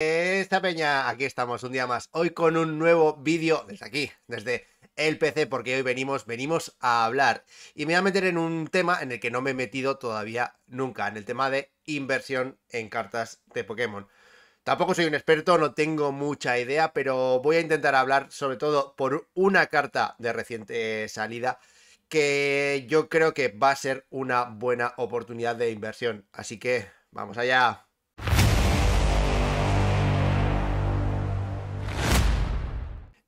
Esta peña, aquí estamos un día más, hoy con un nuevo vídeo desde aquí, desde el PC, porque hoy venimos, venimos a hablar y me voy a meter en un tema en el que no me he metido todavía nunca, en el tema de inversión en cartas de Pokémon. Tampoco soy un experto, no tengo mucha idea, pero voy a intentar hablar sobre todo por una carta de reciente salida que yo creo que va a ser una buena oportunidad de inversión. Así que vamos allá.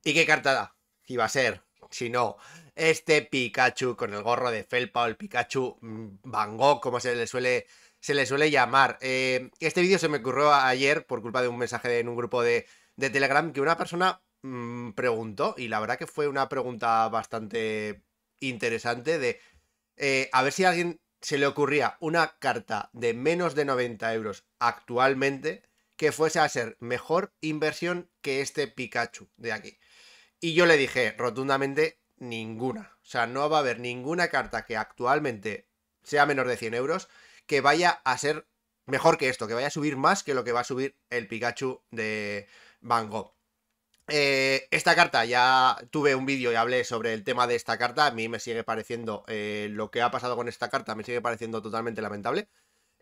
¿Y qué carta iba a ser? Si no, este Pikachu con el gorro de felpa o el Pikachu mm, Van Gogh, como se le suele, se le suele llamar. Eh, este vídeo se me ocurrió ayer por culpa de un mensaje en un grupo de, Telegram que una persona mm, preguntó, y la verdad que fue una pregunta bastante interesante de eh, a ver si a alguien se le ocurría una carta de menos de 90 euros actualmente que fuese a ser mejor inversión que este Pikachu de aquí. Y yo le dije rotundamente ninguna. O sea, no va a haber ninguna carta que actualmente sea menor de 100 euros que vaya a ser mejor que esto, que vaya a subir más que lo que va a subir el Pikachu de Van Gogh. Eh, esta carta, ya tuve un vídeo y hablé sobre el tema de esta carta. A mí me sigue pareciendo eh, lo que ha pasado con esta carta, me sigue pareciendo totalmente lamentable.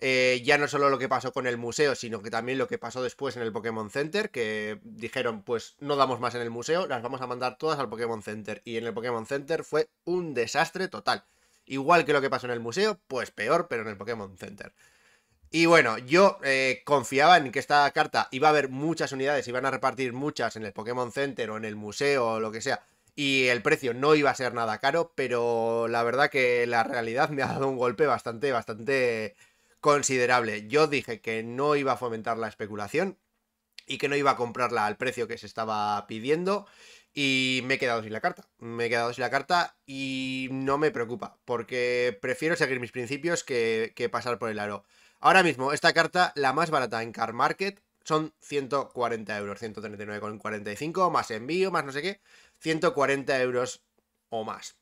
Eh, ya no solo lo que pasó con el museo, sino que también lo que pasó después en el Pokémon Center, que dijeron, pues no damos más en el museo, las vamos a mandar todas al Pokémon Center. Y en el Pokémon Center fue un desastre total. Igual que lo que pasó en el museo, pues peor, pero en el Pokémon Center. Y bueno, yo eh, confiaba en que esta carta iba a haber muchas unidades, iban a repartir muchas en el Pokémon Center o en el museo o lo que sea. Y el precio no iba a ser nada caro, pero la verdad que la realidad me ha dado un golpe bastante, bastante considerable. Yo dije que no iba a fomentar la especulación y que no iba a comprarla al precio que se estaba pidiendo y me he quedado sin la carta. Me he quedado sin la carta y no me preocupa porque prefiero seguir mis principios que, pasar por el aro. Ahora mismo, esta carta, la más barata en Car Market, son 140 euros, 139,45, más envío, más no sé qué, 140 euros o más.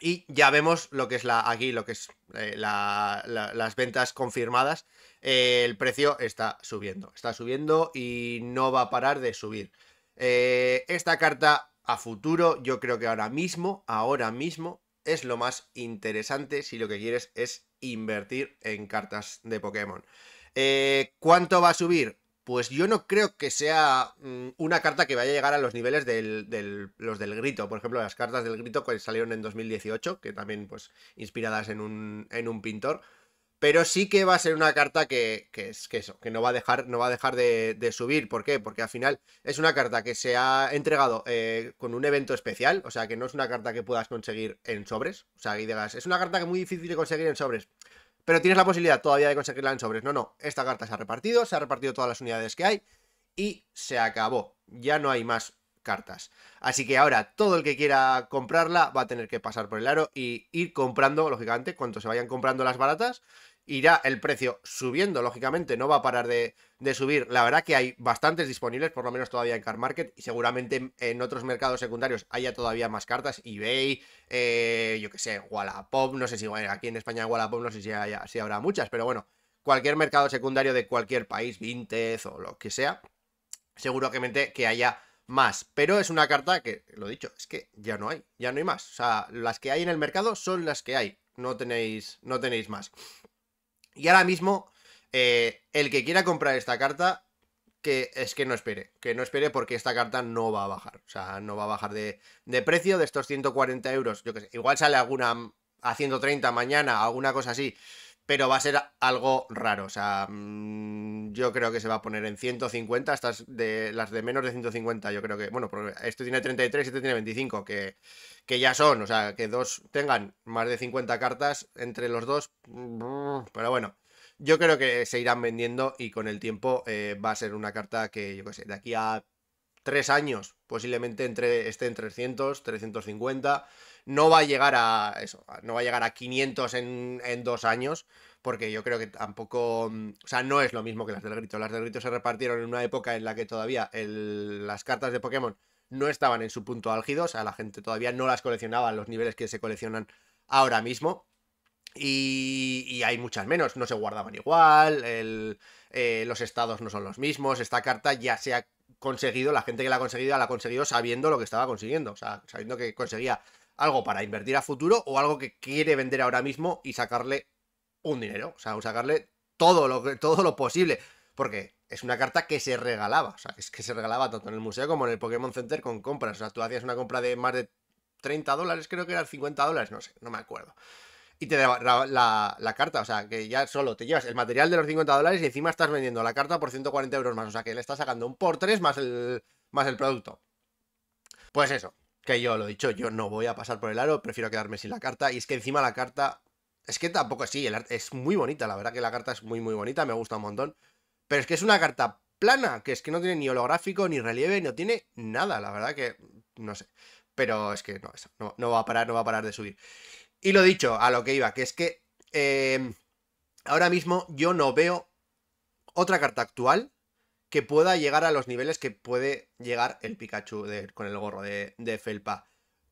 Y ya vemos lo que es la aquí, lo que es eh, las ventas confirmadas. Eh, el precio está subiendo. Está subiendo y no va a parar de subir. Eh, esta carta a futuro, yo creo que ahora mismo, ahora mismo, es lo más interesante si lo que quieres es invertir en cartas de Pokémon. ¿Cuánto va a subir? Pues yo no creo que sea mm, una carta que vaya a llegar a los niveles de los del grito. Por ejemplo, las cartas del grito que salieron en 2018, que también, pues, inspiradas en un, pintor. Pero sí que va a ser una carta que, es que eso, que no va a dejar, no va a dejar de, subir. ¿Por qué? Porque al final es una carta que se ha entregado eh, con un evento especial. O sea, que no es una carta que puedas conseguir en sobres. O sea, es una carta que es muy difícil de conseguir en sobres pero tienes la posibilidad todavía de conseguirla en sobres. No, no, esta carta se ha repartido, se ha repartido todas las unidades que hay y se acabó. Ya no hay más cartas. Así que ahora todo el que quiera comprarla va a tener que pasar por el aro y ir comprando, lógicamente, cuando se vayan comprando las baratas, irá el precio subiendo, lógicamente, no va a parar de, subir. La verdad que hay bastantes disponibles, por lo menos todavía en Car Market, y seguramente en otros mercados secundarios haya todavía más cartas, eBay, eh, yo que sé, Wallapop, no sé si aquí en España Wallapop no sé si, si habrá muchas, pero bueno, cualquier mercado secundario de cualquier país, Vinted o lo que sea, seguramente que haya más. Pero es una carta que, lo dicho, es que ya no hay, ya no hay más. O sea, las que hay en el mercado son las que hay. No tenéis, no tenéis más. Y ahora mismo, eh, el que quiera comprar esta carta, que es que no espere, que no espere porque esta carta no va a bajar. O sea, no va a bajar de, precio de estos 140 euros. Yo que sé, igual sale alguna a 130 mañana, alguna cosa así. Pero va a ser algo raro. O sea, mm, yo creo que se va a poner en 150. Estas de las de menos de 150, yo creo que. Bueno, esto tiene 33 y este tiene 25, que, que ya son, o sea, que dos tengan más de 50 cartas entre los dos, mm, pero bueno, yo creo que se irán vendiendo y con el tiempo eh, va a ser una carta que, yo qué sé, de aquí a tres años posiblemente entre, esté en 300, 350, no va a llegar a eso, no va a llegar a 500 en, en dos años, porque yo creo que tampoco, mm, o sea, no es lo mismo que las del grito, las del grito se repartieron en una época en la que todavía las cartas de Pokémon no estaban en su punto álgido, o sea, la gente todavía no las coleccionaba a los niveles que se coleccionan ahora mismo. Y, hay muchas menos, no se guardaban igual, eh, los estados no son los mismos, esta carta ya se ha conseguido, la gente que la ha conseguido la ha conseguido sabiendo lo que estaba consiguiendo, o sea, sabiendo que conseguía algo para invertir a futuro o algo que quiere vender ahora mismo y sacarle un dinero, o sea, sacarle todo lo, todo lo posible, porque es una carta que se regalaba, o sea, es que se regalaba tanto en el museo como en el Pokémon Center con compras, o sea, tú hacías una compra de más de 30 dólares, creo que eran 50 dólares, no sé, no me acuerdo. Y te daba la, la, carta, o sea, que ya solo te llevas el material de los 50 dólares y encima estás vendiendo la carta por 140 euros más, o sea, que le estás sacando un por 3 más el, más el producto. Pues eso, que yo lo he dicho, yo no voy a pasar por el aro, prefiero quedarme sin la carta, y es que encima la carta, es que tampoco sí, el arte es muy bonita, la verdad que la carta es muy muy bonita, me gusta un montón, pero es que es una carta plana, que es que no tiene ni holográfico, ni relieve, no tiene nada, la verdad que no sé. Pero es que no, eso, no, va a parar, no va a parar de subir. Y lo dicho, a lo que iba, que es que em, ahora mismo yo no veo otra carta actual que pueda llegar a los niveles que puede llegar el Pikachu con el gorro de, Felpa.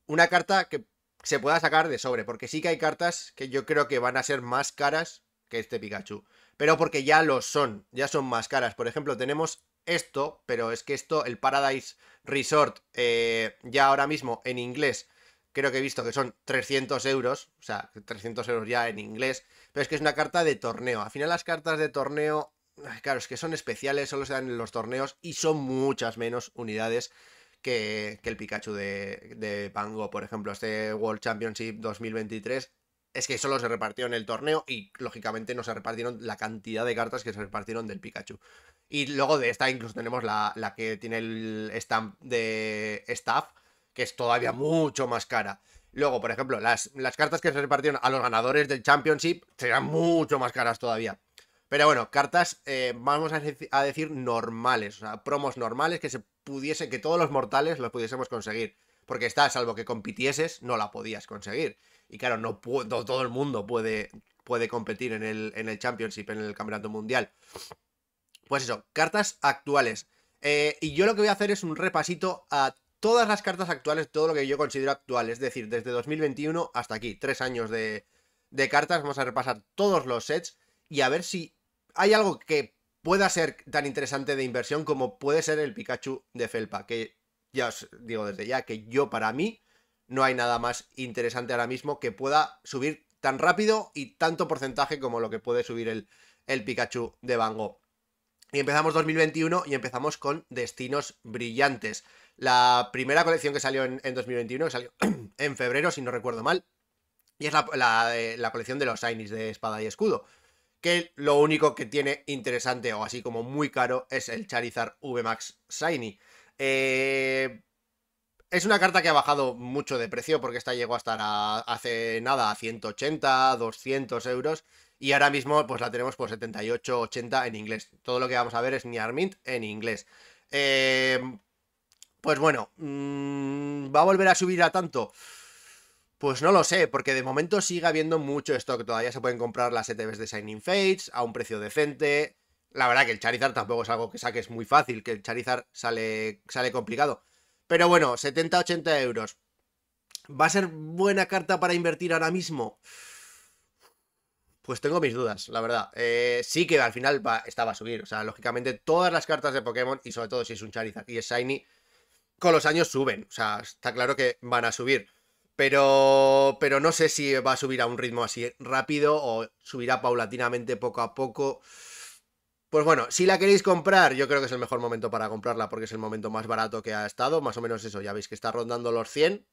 Una carta que se pueda sacar de sobre, porque sí que hay cartas que yo creo que van a ser más caras que este Pikachu pero porque ya lo son, ya son más caras. Por ejemplo, tenemos esto, pero es que esto, el Paradise Resort, eh, ya ahora mismo en inglés, creo que he visto que son 300 euros, o sea, 300 euros ya en inglés, pero es que es una carta de torneo. Al final las cartas de torneo, claro, es que son especiales, solo se dan en los torneos y son muchas menos unidades que, el Pikachu de, de Pango, por ejemplo, este World Championship 2023 es que solo se repartió en el torneo y lógicamente no se repartieron la cantidad de cartas que se repartieron del Pikachu. Y luego de esta incluso tenemos la, que tiene el stamp de staff, que es todavía mucho más cara. Luego, por ejemplo, las, las cartas que se repartieron a los ganadores del Championship serán mucho más caras todavía. Pero bueno, cartas, eh, vamos a, decir normales, o sea, promos normales que se pudiese, que todos los mortales los pudiésemos conseguir. Porque esta, salvo que compitieses, no la podías conseguir. Y claro, no, todo el mundo puede, puede competir en el, en el Championship, en el Campeonato Mundial. Pues eso, cartas actuales. Eh, y yo lo que voy a hacer es un repasito a todas las cartas actuales, todo lo que yo considero actual. Es decir, desde 2021 hasta aquí, tres años de, de cartas. Vamos a repasar todos los sets y a ver si hay algo que pueda ser tan interesante de inversión como puede ser el Pikachu de Felpa. Que ya os digo desde ya que yo para mí no hay nada más interesante ahora mismo que pueda subir tan rápido y tanto porcentaje como lo que puede subir el, el Pikachu de Bango. Y empezamos 2021 y empezamos con Destinos Brillantes. La primera colección que salió en, 2021, que salió en febrero, si no recuerdo mal, y es la, la, colección de los Shinies de espada y escudo. Que lo único que tiene interesante o así como muy caro es el Charizard VMAX Shiny. Eh, es una carta que ha bajado mucho de precio porque esta llegó a estar hace nada a 180, 200 euros y ahora mismo pues la tenemos por 78, 80 en inglés. Todo lo que vamos a ver es Niarmint en inglés. Eh, pues bueno, mm, ¿va a volver a subir a tanto? Pues no lo sé, porque de momento sigue habiendo mucho stock. Todavía se pueden comprar las ETBs de Shining Fates a un precio decente. La verdad que el Charizard tampoco es algo que saques muy fácil, que el Charizard sale, sale complicado. Pero bueno, 70-80 euros. ¿Va a ser buena carta para invertir ahora mismo? Pues tengo mis dudas, la verdad. Eh, sí que al final va, esta va a subir. O sea, lógicamente todas las cartas de Pokémon, y sobre todo si es un Charizard y es Shiny, con los años suben. O sea, está claro que van a subir. Pero, pero no sé si va a subir a un ritmo así rápido o subirá paulatinamente poco a poco. Pues bueno, si la queréis comprar, yo creo que es el mejor momento para comprarla porque es el momento más barato que ha estado, más o menos eso, ya veis que está rondando los 100.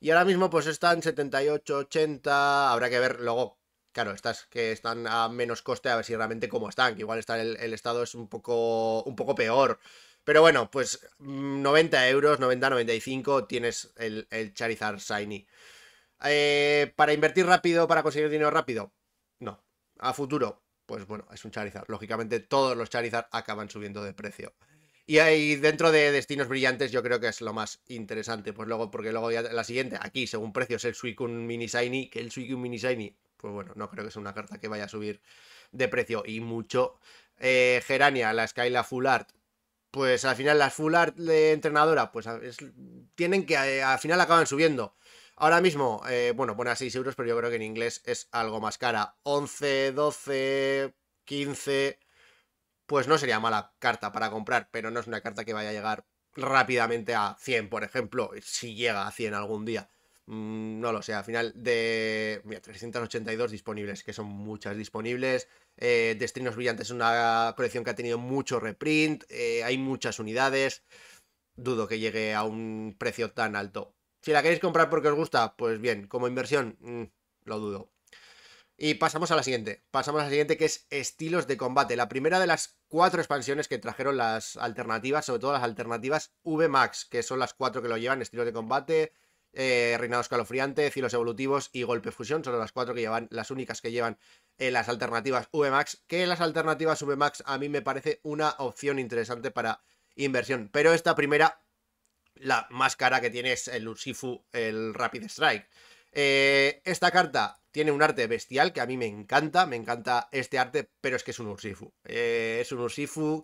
Y ahora mismo pues están 78, 80, habrá que ver luego, claro, estas que están a menos coste, a ver si realmente cómo están, que igual está el, estado es un poco, un poco peor. Pero bueno, pues 90 mm, euros, 90, 95 tienes el, el Charizard Shiny. Eh, ¿Para invertir rápido, para conseguir dinero rápido? No. A futuro, pues bueno, es un Charizard. Lógicamente todos los Charizard acaban subiendo de precio. Y ahí dentro de destinos brillantes yo creo que es lo más interesante, pues luego, porque luego ya la siguiente, aquí según precio el Suicune Mini Shiny, que el Suicune Mini Shiny, pues bueno, no creo que sea una carta que vaya a subir de precio y mucho. Eh, Gerania, la Skyla Full Art, pues al final las Full Art de entrenadora, pues tienen que, eh, al final acaban subiendo. Ahora mismo, eh, bueno, pone a 6 euros, pero yo creo que en inglés es algo más cara. 11, 12, 15, pues no sería mala carta para comprar, pero no es una carta que vaya a llegar rápidamente a 100, por ejemplo, si llega a 100 algún día. Mm, no lo sé, al final de mira, 382 disponibles, que son muchas disponibles. Eh, Destinos Brillantes es una colección que ha tenido mucho reprint, eh, hay muchas unidades. Dudo que llegue a un precio tan alto. Si la queréis comprar porque os gusta, pues bien, como inversión, mm, lo dudo. Y pasamos a la siguiente. Pasamos a la siguiente que es estilos de combate. La primera de las cuatro expansiones que trajeron las alternativas, sobre todo las alternativas VMAX, que son las cuatro que lo llevan, estilos de combate, eh, reinado escalofriante, cielos evolutivos y golpe fusión. Son las cuatro que llevan, las únicas que llevan eh, las alternativas VMAX. Que las alternativas VMAX a mí me parece una opción interesante para inversión. Pero esta primera, la más cara que tiene es el Ursifu, el Rapid Strike. Eh, esta carta tiene un arte bestial que a mí me encanta, me encanta este arte, pero es que es un Ursifu. Eh, es un Ursifu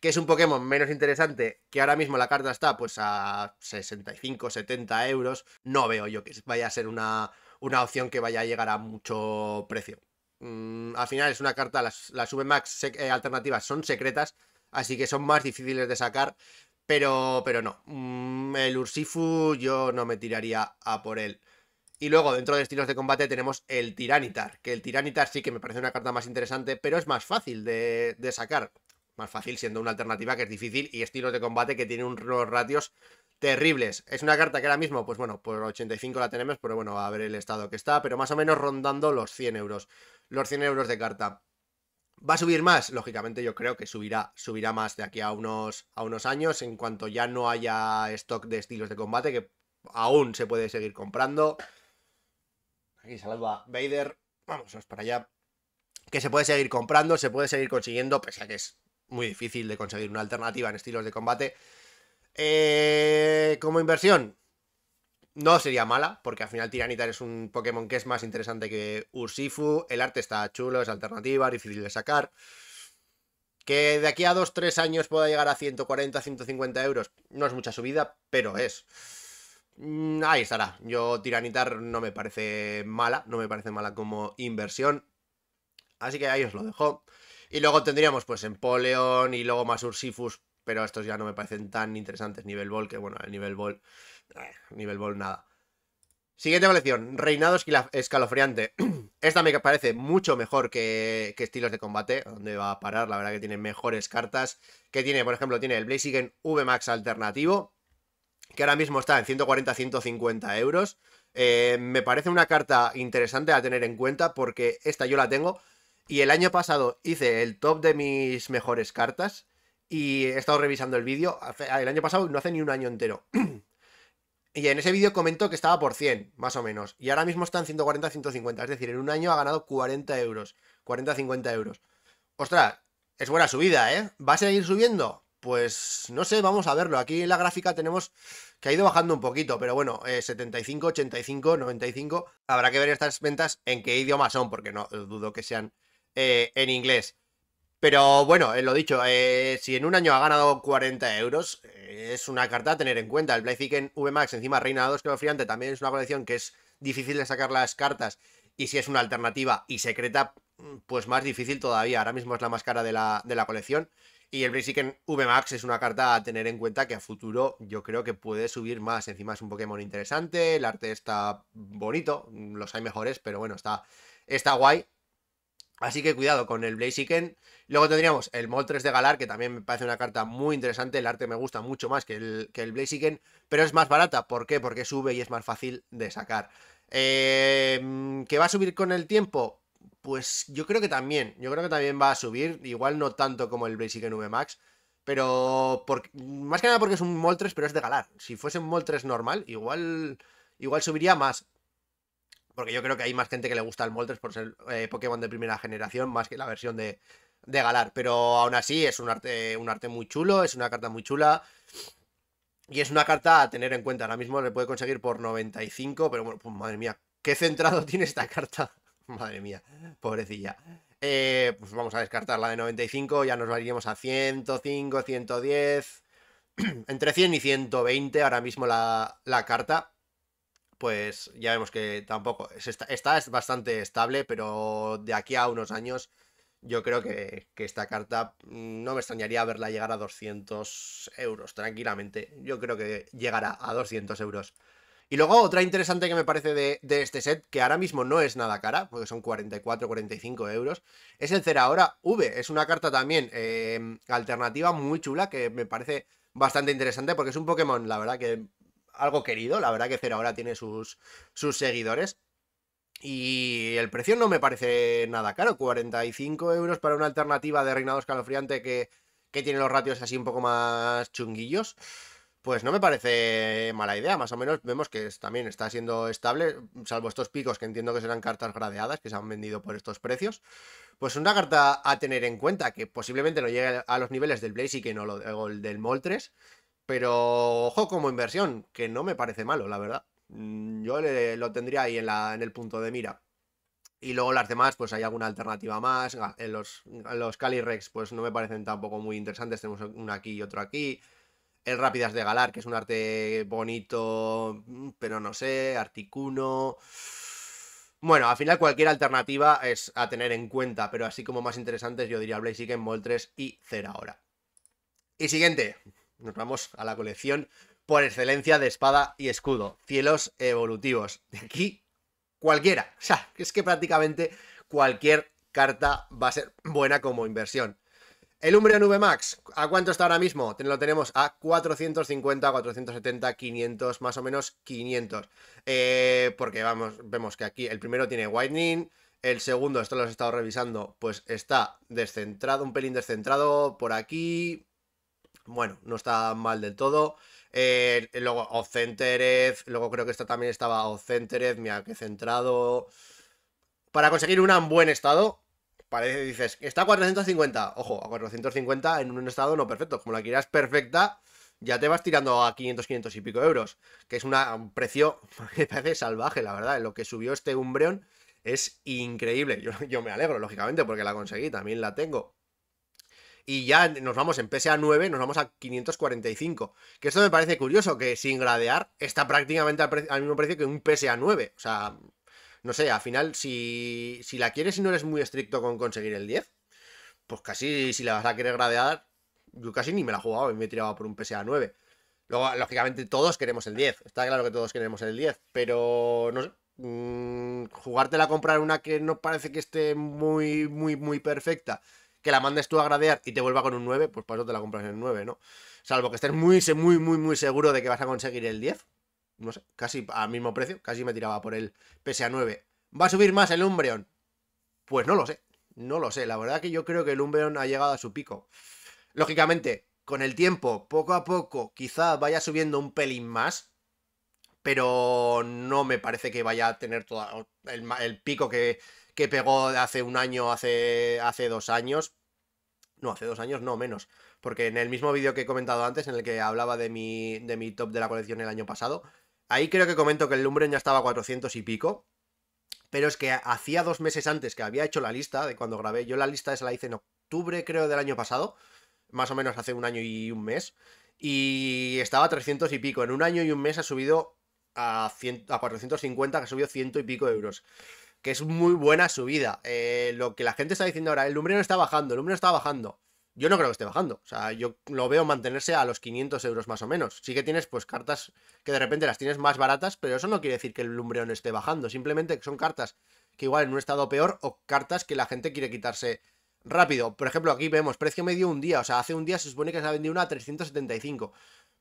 que es un Pokémon menos interesante, que ahora mismo la carta está pues a 65, 70 euros. No veo yo que vaya a ser una, una opción que vaya a llegar a mucho precio. Mm, al final es una carta, las, las VMAX eh, alternativas son secretas, así que son más difíciles de sacar. Pero, pero no, mm, el Ursifu yo no me tiraría a por él. Y luego, dentro de estilos de combate, tenemos el Tiranitar. Que el Tiranitar sí que me parece una carta más interesante, pero es más fácil de, sacar. Más fácil siendo una alternativa que es difícil y estilos de combate que tienen unos ratios terribles. Es una carta que ahora mismo, pues bueno, por 85 la tenemos, pero bueno, a ver el estado que está, pero más o menos rondando los 100 euros. Los 100 euros de carta. ¿Va a subir más? Lógicamente yo creo que subirá, subirá más de aquí a unos, a unos años en cuanto ya no haya stock de estilos de combate que aún se puede seguir comprando. Aquí saluda Vader. Vamos para allá. Que se puede seguir comprando, se puede seguir consiguiendo, pese a que es muy difícil de conseguir una alternativa en estilos de combate. Eh, como inversión, no sería mala, porque al final Tiranitar es un Pokémon que es más interesante que Ursifu. El arte está chulo, es alternativa, difícil de sacar. Que de aquí a 2-3 años pueda llegar a 140, 150 euros, no es mucha subida, pero es. Mm, ahí estará. Yo Tiranitar no me parece mala, no me parece mala como inversión. Así que ahí os lo dejo. Y luego tendríamos pues Empoleon y luego más Ursifus, pero estos ya no me parecen tan interesantes. Nivel Ball, que bueno, el nivel Ball, eh, nivel Ball nada. Siguiente colección, Reinado Escalofriante. Esta me parece mucho mejor que, estilos de combate, donde va a parar, la verdad que tiene mejores cartas. Que tiene, por ejemplo, tiene el Blaziken VMAX alternativo, que ahora mismo está en 140-150 euros. Eh, me parece una carta interesante a tener en cuenta porque esta yo la tengo. Y el año pasado hice el top de mis mejores cartas y he estado revisando el vídeo. El año pasado no hace ni un año entero. y en ese vídeo comentó que estaba por 100, más o menos. Y ahora mismo está en 140-150. Es decir, en un año ha ganado 40 euros. 40-50 euros. Ostras, es buena subida, ¿eh? ¿Va a seguir subiendo? Pues no sé, vamos a verlo. Aquí en la gráfica tenemos que ha ido bajando un poquito, pero bueno, 75, 85, 95. Habrá que ver estas ventas en qué idioma son, porque no dudo que sean eh, en inglés. Pero bueno, eh, lo dicho, eh, si en un año ha ganado 40 euros, es una carta a tener en cuenta. El Blaziken VMAX, encima Reina 2 friante también es una colección que es difícil de sacar las cartas. Y si es una alternativa y secreta, pues más difícil todavía. Ahora mismo es la más cara de la, de la colección. Y el Blaziken VMAX es una carta a tener en cuenta que a futuro yo creo que puede subir más. Encima es un Pokémon interesante, el arte está bonito, los hay mejores, pero bueno, está, está guay. Así que cuidado con el Blaziken. Luego tendríamos el Moltres de Galar, que también me parece una carta muy interesante. El arte me gusta mucho más que el, que el Blaziken, pero es más barata. ¿Por qué? Porque sube y es más fácil de sacar. Eh, ¿Que va a subir con el tiempo? Pues yo creo que también, yo creo que también va a subir, igual no tanto como el Blaziken V Max, pero más que nada porque es un Moltres, pero es de Galar. Si fuese un Moltres normal, igual, igual subiría más. Porque yo creo que hay más gente que le gusta el Moltres por ser eh, Pokémon de primera generación, más que la versión de, de Galar. Pero aún así es un arte, un arte muy chulo, es una carta muy chula. Y es una carta a tener en cuenta. Ahora mismo le puede conseguir por 95, pero bueno, pues madre mía, qué centrado tiene esta carta. Madre mía, pobrecilla. Eh, pues vamos a descartar la de 95, ya nos varíamos a 105, 110. Entre 100 y 120 ahora mismo la, carta. pues ya vemos que tampoco está, está bastante estable, pero de aquí a unos años yo creo que, esta carta mm, no me extrañaría verla llegar a 200 euros tranquilamente. Yo creo que llegará a 200 euros. Y luego otra interesante que me parece de, este set, que ahora mismo no es nada cara, porque son 44, 45 euros, es el Cerahora V. Es una carta también eh, alternativa muy chula que me parece bastante interesante porque es un Pokémon, la verdad que algo querido, la verdad que Cerahora tiene sus, sus seguidores. Y el precio no me parece nada caro, 45 euros para una alternativa de reinado escalofriante que, que tiene los ratios así un poco más chunguillos. Pues no me parece mala idea, más o menos vemos que también está siendo estable, salvo estos picos que entiendo que serán cartas gradeadas que se han vendido por estos precios. Pues una carta a tener en cuenta que posiblemente no llegue a los niveles del Blaziken o del Moltres, pero ojo como inversión, que no me parece malo, la verdad. Mm, yo lo tendría ahí en, la, en el punto de mira. Y luego las demás, pues hay alguna alternativa más. En los, los Calyrex, pues no me parecen tampoco muy interesantes. Tenemos uno aquí y otro aquí. El Rápidas de Galar, que es un arte bonito, mm, pero no sé. Articuno. Bueno, al final cualquier alternativa es a tener en cuenta, pero así como más interesantes yo diría Blaziken, Moltres y Cera ahora. Y siguiente, nos vamos a la colección por excelencia de espada y escudo. Cielos evolutivos. De aquí, cualquiera. O sea, es que prácticamente cualquier carta va a ser buena como inversión. El Umbreon V Max, ¿a cuánto está ahora mismo? Lo tenemos a 450, 470, 500, más o menos 500. Eh, porque vamos, vemos que aquí el primero tiene Whitening, el segundo, esto lo he estado revisando, pues está descentrado, un pelín descentrado por aquí. Bueno, no está mal del todo. Eh, luego Ocenterez, luego creo que esta también estaba Ocenterez, mira, que centrado. Para conseguir una en buen estado, parece, dices, está a 450. Ojo, a 450 en un estado no perfecto. Como la quieras perfecta, ya te vas tirando a 500, 500 y pico euros. Que es un precio, me parece salvaje, la verdad. Lo que subió este Umbreon es increíble. Yo, yo me alegro, lógicamente, porque la conseguí, también la tengo. Y ya nos vamos en PSA 9, nos vamos a 545. Que esto me parece curioso, que sin gradear está prácticamente al, mismo precio que un PSA 9. O sea, no sé, al final, si, si la quieres y no eres muy estricto con conseguir el 10, pues casi si la vas a querer gradear, yo casi ni me la he jugado y me he tirado por un PSA 9. Luego, lógicamente, todos queremos el 10. Está claro que todos queremos el 10. Pero, no sé. Mmm, jugártela a comprar una que no parece que esté muy, muy, muy perfecta que la mandes tú a gradear y te vuelva con un 9, pues para eso te la compras en el 9, ¿no? Salvo que estés muy, muy, muy, muy seguro de que vas a conseguir el 10. No sé, casi al mismo precio, casi me tiraba por el PSA 9. ¿Va a subir más el Umbreon? Pues no lo sé, no lo sé. La verdad que yo creo que el Umbreon ha llegado a su pico. Lógicamente, con el tiempo, poco a poco, quizá vaya subiendo un pelín más, pero no me parece que vaya a tener todo el, pico que, que, pegó hace un año, hace, hace dos años. No, hace dos años no, menos. Porque en el mismo vídeo que he comentado antes, en el que hablaba de mi, de mi top de la colección el año pasado, ahí creo que comento que el Lumbren ya estaba a 400 y pico. Pero es que hacía dos meses antes que había hecho la lista, de cuando grabé, yo la lista esa la hice en octubre creo del año pasado, más o menos hace un año y un mes, y estaba a 300 y pico. En un año y un mes ha subido a, 450, que ha subido ciento y pico euros. Que es muy buena subida. Eh, lo que la gente está diciendo ahora, el número está bajando, el número está bajando. Yo no creo que esté bajando. O sea, yo lo veo mantenerse a los 500 euros más o menos. Sí que tienes pues cartas que de repente las tienes más baratas, pero eso no quiere decir que el Lumbreon esté bajando. Simplemente que son cartas que igual en un estado peor o cartas que la gente quiere quitarse rápido. Por ejemplo, aquí vemos precio medio un día. O sea, hace un día se supone que se ha vendido una a 375.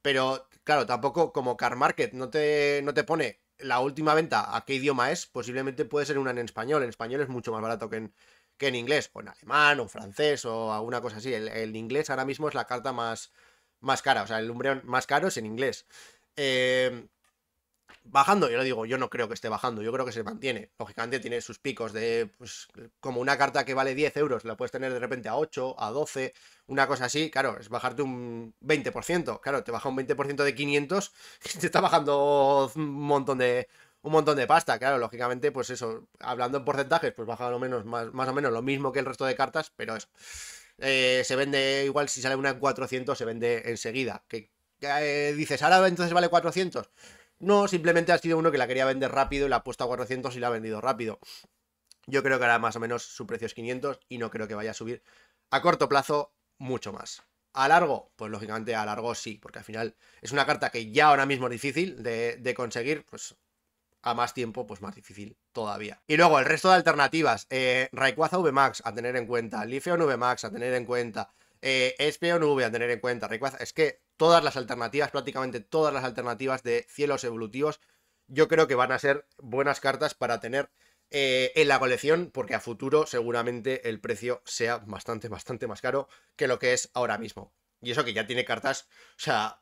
Pero, claro, tampoco como Car Market no te, no te pone la última venta a qué idioma es, posiblemente puede ser una en español. En español es mucho más barato que en, que en inglés, o en alemán, o francés, o alguna cosa así. El, inglés ahora mismo es la carta más, más cara, o sea, el Umbreon más caro es en inglés. Eh, bajando, yo lo digo, yo no creo que esté bajando, yo creo que se mantiene. Lógicamente tiene sus picos de, pues, como una carta que vale 10 euros, la puedes tener de repente a 8, a 12, una cosa así, claro, es bajarte un 20%, claro, te baja un 20% de 500, te está bajando un montón de, un montón de pasta, claro, lógicamente, pues eso, hablando en porcentajes, pues baja lo menos, más, más o menos lo mismo que el resto de cartas, pero eso. Eh, se vende igual si sale una en 400, se vende enseguida. Que, eh, dices, ahora entonces vale 400 No, simplemente ha sido uno que la quería vender rápido y la ha puesto a 400 y la ha vendido rápido. Yo creo que ahora más o menos su precio es 500 y no creo que vaya a subir a corto plazo mucho más. A largo, pues lógicamente a largo sí, porque al final es una carta que ya ahora mismo es difícil de, conseguir, pues a más tiempo, pues más difícil todavía. Y luego el resto de alternativas, eh, Rayquaza VMAX a tener en cuenta, Lifeon VMAX a tener en cuenta, eh, Espeon V a tener en cuenta, Rayquaza, es que todas las alternativas, prácticamente todas las alternativas de cielos evolutivos, yo creo que van a ser buenas cartas para tener eh, en la colección, porque a futuro seguramente el precio sea bastante, bastante más caro que lo que es ahora mismo. Y eso que ya tiene cartas, o sea,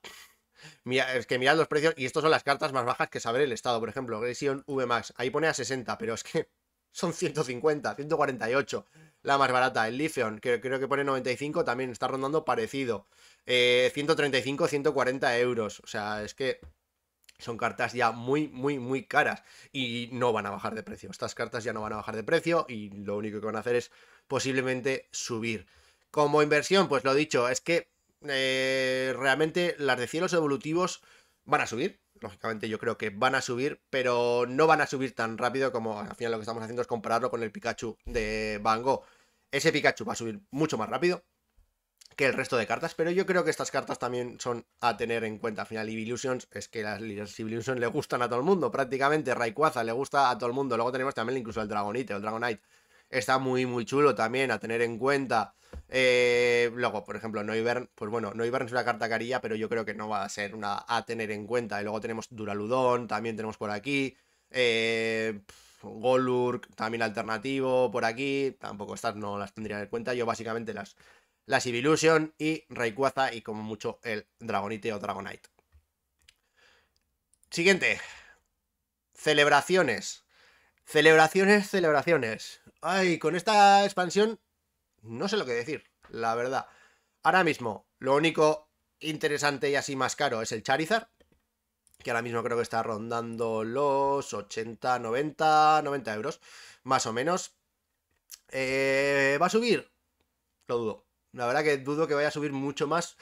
es que mirad los precios, y estas son las cartas más bajas que sabe el estado. Por ejemplo, Gression V Max, ahí pone a 60, pero es que son 150, 148. La más barata, el Lithium, que creo que pone 95, también está rondando parecido. 135, eh, 140 euros. O sea, es que son cartas ya muy, muy, muy caras y no van a bajar de precio. Estas cartas ya no van a bajar de precio y lo único que van a hacer es posiblemente subir. Como inversión, pues lo dicho, es que eh, realmente las de cielos evolutivos van a subir. Lógicamente yo creo que van a subir, pero no van a subir tan rápido como al final lo que estamos haciendo es compararlo con el Pikachu de Van Gogh. Ese Pikachu va a subir mucho más rápido, que el resto de cartas, pero yo creo que estas cartas también son a tener en cuenta. Al final, Evolutions es que las, Evolutions le gustan a todo el mundo, prácticamente. Rayquaza le gusta a todo el mundo. Luego tenemos también incluso el Dragonite, el Dragonite. Está muy, muy chulo también a tener en cuenta. Eh, luego, por ejemplo, Noivern, pues bueno, Noivern es una carta carilla, pero yo creo que no va a ser una a tener en cuenta. Y luego tenemos Duraludon, también tenemos por aquí. Eh, Golurk, también alternativo por aquí. Tampoco estas no las tendría en cuenta. Yo básicamente las la Civilusion y Rayquaza y como mucho el Dragonite o Dragonite. Siguiente. Celebraciones. Celebraciones, celebraciones. Ay, con esta expansión no sé lo que decir, la verdad. Ahora mismo, lo único interesante y así más caro es el Charizard, que ahora mismo creo que está rondando los 80, 90, 90 euros, más o menos. Eh, ¿Va a subir? Lo dudo. La verdad que dudo que vaya a subir mucho más.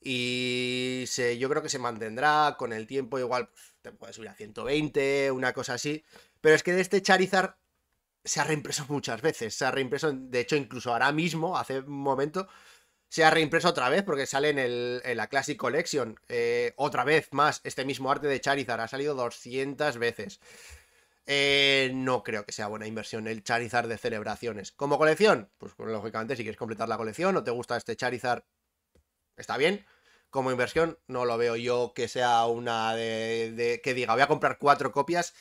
Y yo creo que se mantendrá con el tiempo. Igual pues, te puede subir a 120, una cosa así. Pero es que de este Charizard se ha reimpreso muchas veces. Se ha reimpreso, de hecho, incluso ahora mismo, hace un momento, se ha reimpreso otra vez porque sale en, el, en la Classic Collection. Eh, otra vez más, este mismo arte de Charizard ha salido 200 veces. Eh, no creo que sea buena inversión el Charizard de celebraciones. Como colección, pues lógicamente si quieres completar la colección o te gusta este Charizard, está bien. Como inversión, no lo veo yo que sea una de, que diga, voy a comprar cuatro copias,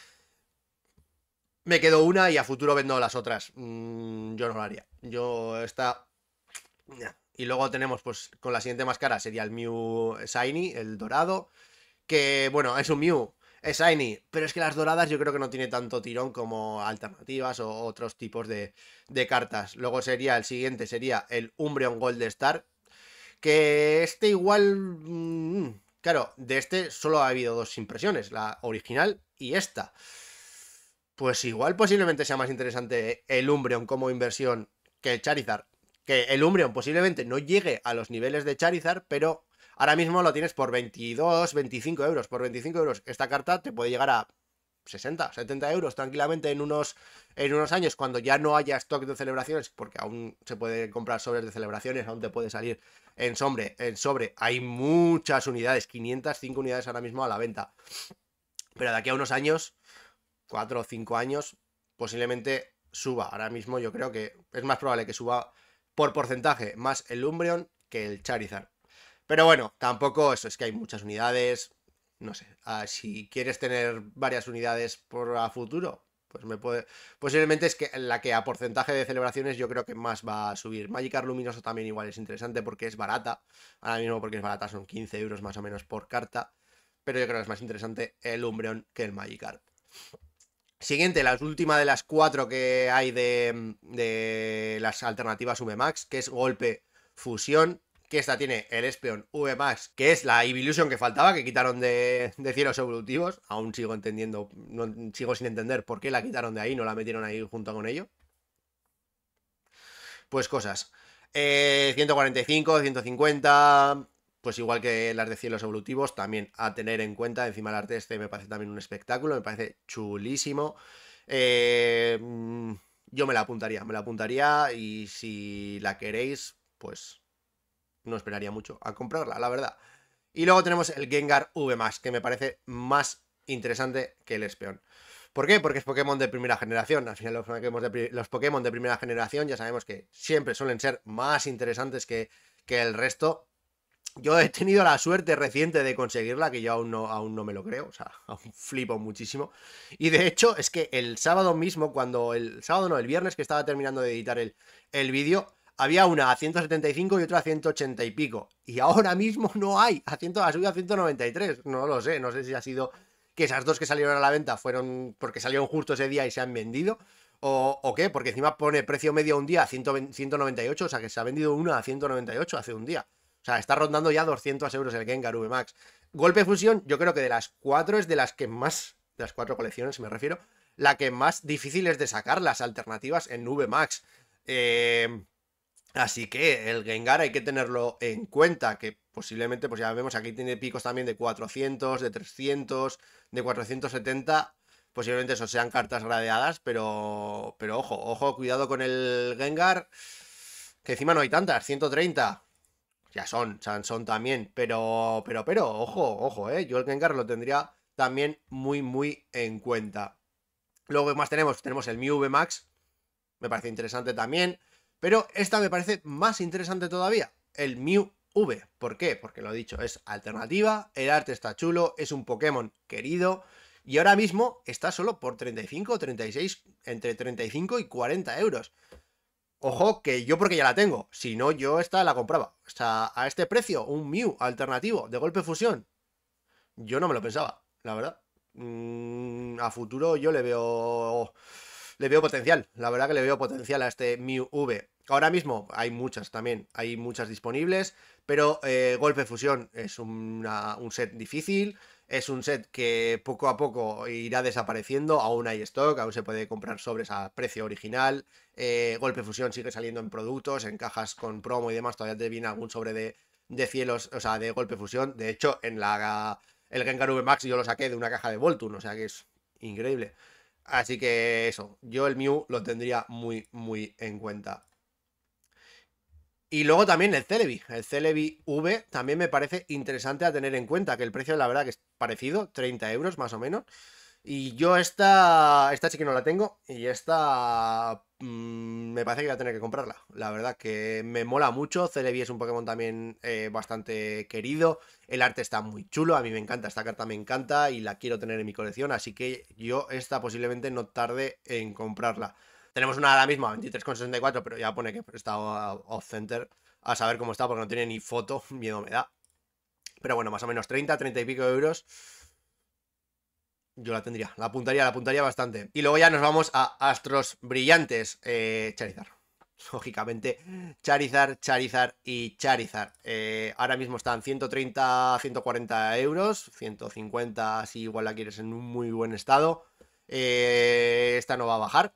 me quedo una y a futuro vendo las otras. Mm, yo no lo haría. Yo está... Y luego tenemos, pues, con la siguiente máscara sería el Mew Shiny, el dorado. Que, bueno, es un Mew es shiny, pero es que las doradas yo creo que no tiene tanto tirón como alternativas o otros tipos de, cartas. Luego sería el siguiente, sería el Umbreon Gold Star, que este igual... Mm, claro, de este solo ha habido dos impresiones, la original y esta. Pues igual posiblemente sea más interesante el Umbreon como inversión que el Charizard. Que el Umbreon posiblemente no llegue a los niveles de Charizard, pero Ahora mismo lo tienes por 22, 25 euros. Por 25 euros esta carta te puede llegar a 60, 70 euros tranquilamente en unos, en unos años cuando ya no haya stock de celebraciones, porque aún se puede comprar sobres de celebraciones, aún te puede salir en sobre, en sobre. Hay muchas unidades, 505 unidades ahora mismo a la venta. Pero de aquí a unos años, 4 o 5 años, posiblemente suba. Ahora mismo yo creo que es más probable que suba por porcentaje más el Umbreon que el Charizard. Pero bueno, tampoco eso, es que hay muchas unidades. No sé, ah, si quieres tener varias unidades por a futuro, pues me puede. Posiblemente es que la que a porcentaje de celebraciones yo creo que más va a subir. Magikarp Luminoso también igual es interesante porque es barata. Ahora mismo porque es barata son 15 euros más o menos por carta. Pero yo creo que es más interesante el Umbreon que el Magikarp. Siguiente, la última de las cuatro que hay de, de las alternativas VMAX, que es golpe fusión que esta tiene el Espeon V Max, que es la Evolution que faltaba, que quitaron de, cielos evolutivos. Aún sigo entendiendo, no, sigo sin entender por qué la quitaron de ahí, no la metieron ahí junto con ello. Pues cosas. 145, 150, pues igual que las de cielos evolutivos, también a tener en cuenta. Encima el arte este me parece también un espectáculo, me parece chulísimo. Eh, mm, yo me la apuntaría, me la apuntaría y si la queréis, pues no esperaría mucho a comprarla, la verdad. Y luego tenemos el Gengar V, que me parece más interesante que el Espeon. ¿Por qué? Porque es Pokémon de primera generación. Al final, los Pokémon de, los Pokémon de primera generación ya sabemos que siempre suelen ser más interesantes que, que el resto. Yo he tenido la suerte reciente de conseguirla, que yo aún no, aún no me lo creo, o sea, aún flipo muchísimo. Y de hecho, es que el sábado mismo, cuando el sábado no, el viernes que estaba terminando de editar el, el vídeo, había una a 175 y otra a 180 y pico. Y ahora mismo no hay, a, 100, ha subido a 193, no lo sé, no sé si ha sido que esas dos que salieron a la venta fueron porque salieron justo ese día y se han vendido. O, o, qué, porque encima pone precio medio un día a 198, o sea que se ha vendido una a 198 hace un día. O sea, está rondando ya 200 euros el Gengar V Max. Golpe Fusión, yo creo que de las cuatro es de las que más, de las cuatro colecciones me refiero, la que más difícil es de sacar las alternativas en V Max. Eh, así que el Gengar hay que tenerlo en cuenta, que posiblemente, pues ya vemos, aquí tiene picos también de 400, de 300, de 470. Posiblemente eso sean cartas gradeadas, pero, pero ojo, ojo, cuidado con el Gengar, que encima no hay tantas, 130 ya son, son también, pero, pero, pero, ojo, ojo, eh, yo el Gengar lo tendría también muy, muy en cuenta. Luego, ¿qué más tenemos? Tenemos el Mew Max, me parece interesante también, pero esta me parece más interesante todavía, el Mew V. ¿Por qué? Porque lo he dicho, es alternativa, el arte está chulo, es un Pokémon querido, y ahora mismo está solo por 35 o 36, entre 35 y 40 euros. Ojo, que yo porque ya la tengo. Si no, yo esta la compraba. O sea, a este precio, un Mew alternativo de golpe fusión. Yo no me lo pensaba, la verdad. Mm, a futuro yo le veo. Le veo potencial. La verdad que le veo potencial a este Mew V. Ahora mismo hay muchas también. Hay muchas disponibles. Pero eh, golpe fusión es un set difícil. Es un set que poco a poco irá desapareciendo, aún hay stock, aún se puede comprar sobres a precio original. Eh, Golpe Fusión sigue saliendo en productos, en cajas con promo y demás, todavía te viene algún sobre de, de cielos, o sea, de Golpe Fusión. De hecho, en la el Gengar V Max yo lo saqué de una caja de Voltun, o sea que es increíble. Así que eso, yo el Mew lo tendría muy, muy en cuenta. Y luego también el Celebi. El Celebi V también me parece interesante a tener en cuenta, que el precio la verdad que es parecido, 30 euros más o menos. Y yo esta, esta sí que no la tengo y esta mm, me parece que voy a tener que comprarla. La verdad que me mola mucho. Celebi es un Pokémon también eh, bastante querido. El arte está muy chulo, a mí me encanta, esta carta me encanta y la quiero tener en mi colección. Así que yo esta posiblemente no tarde en comprarla. Tenemos una ahora mismo a 23,64, pero ya pone que está off center. A saber cómo está, porque no tiene ni foto. Miedo me da. Pero bueno, más o menos 30, 30 y pico euros. Yo la tendría, la apuntaría, la apuntaría bastante. Y luego ya nos vamos a Astros Brillantes. Eh, Charizard. Lógicamente, Charizard, Charizard y Charizard. Eh, ahora mismo están 130, 140 euros. 150 si igual la quieres en un muy buen estado. Eh, esta no va a bajar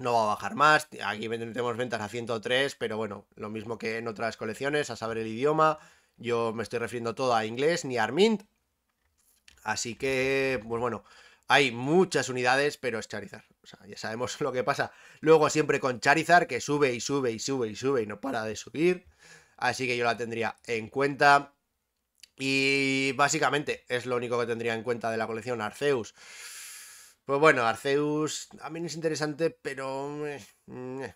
no va a bajar más. Aquí tenemos ventas a 103, pero bueno, lo mismo que en otras colecciones, a saber el idioma. Yo me estoy refiriendo todo a inglés, ni a Armint. Así que, pues bueno, hay muchas unidades, pero es Charizard. O sea, ya sabemos lo que pasa. Luego siempre con Charizard, que sube y sube y sube y sube y no para de subir. Así que yo la tendría en cuenta. Y básicamente es lo único que tendría en cuenta de la colección Arceus. Pues bueno, Arceus también es interesante, pero... Eh, eh.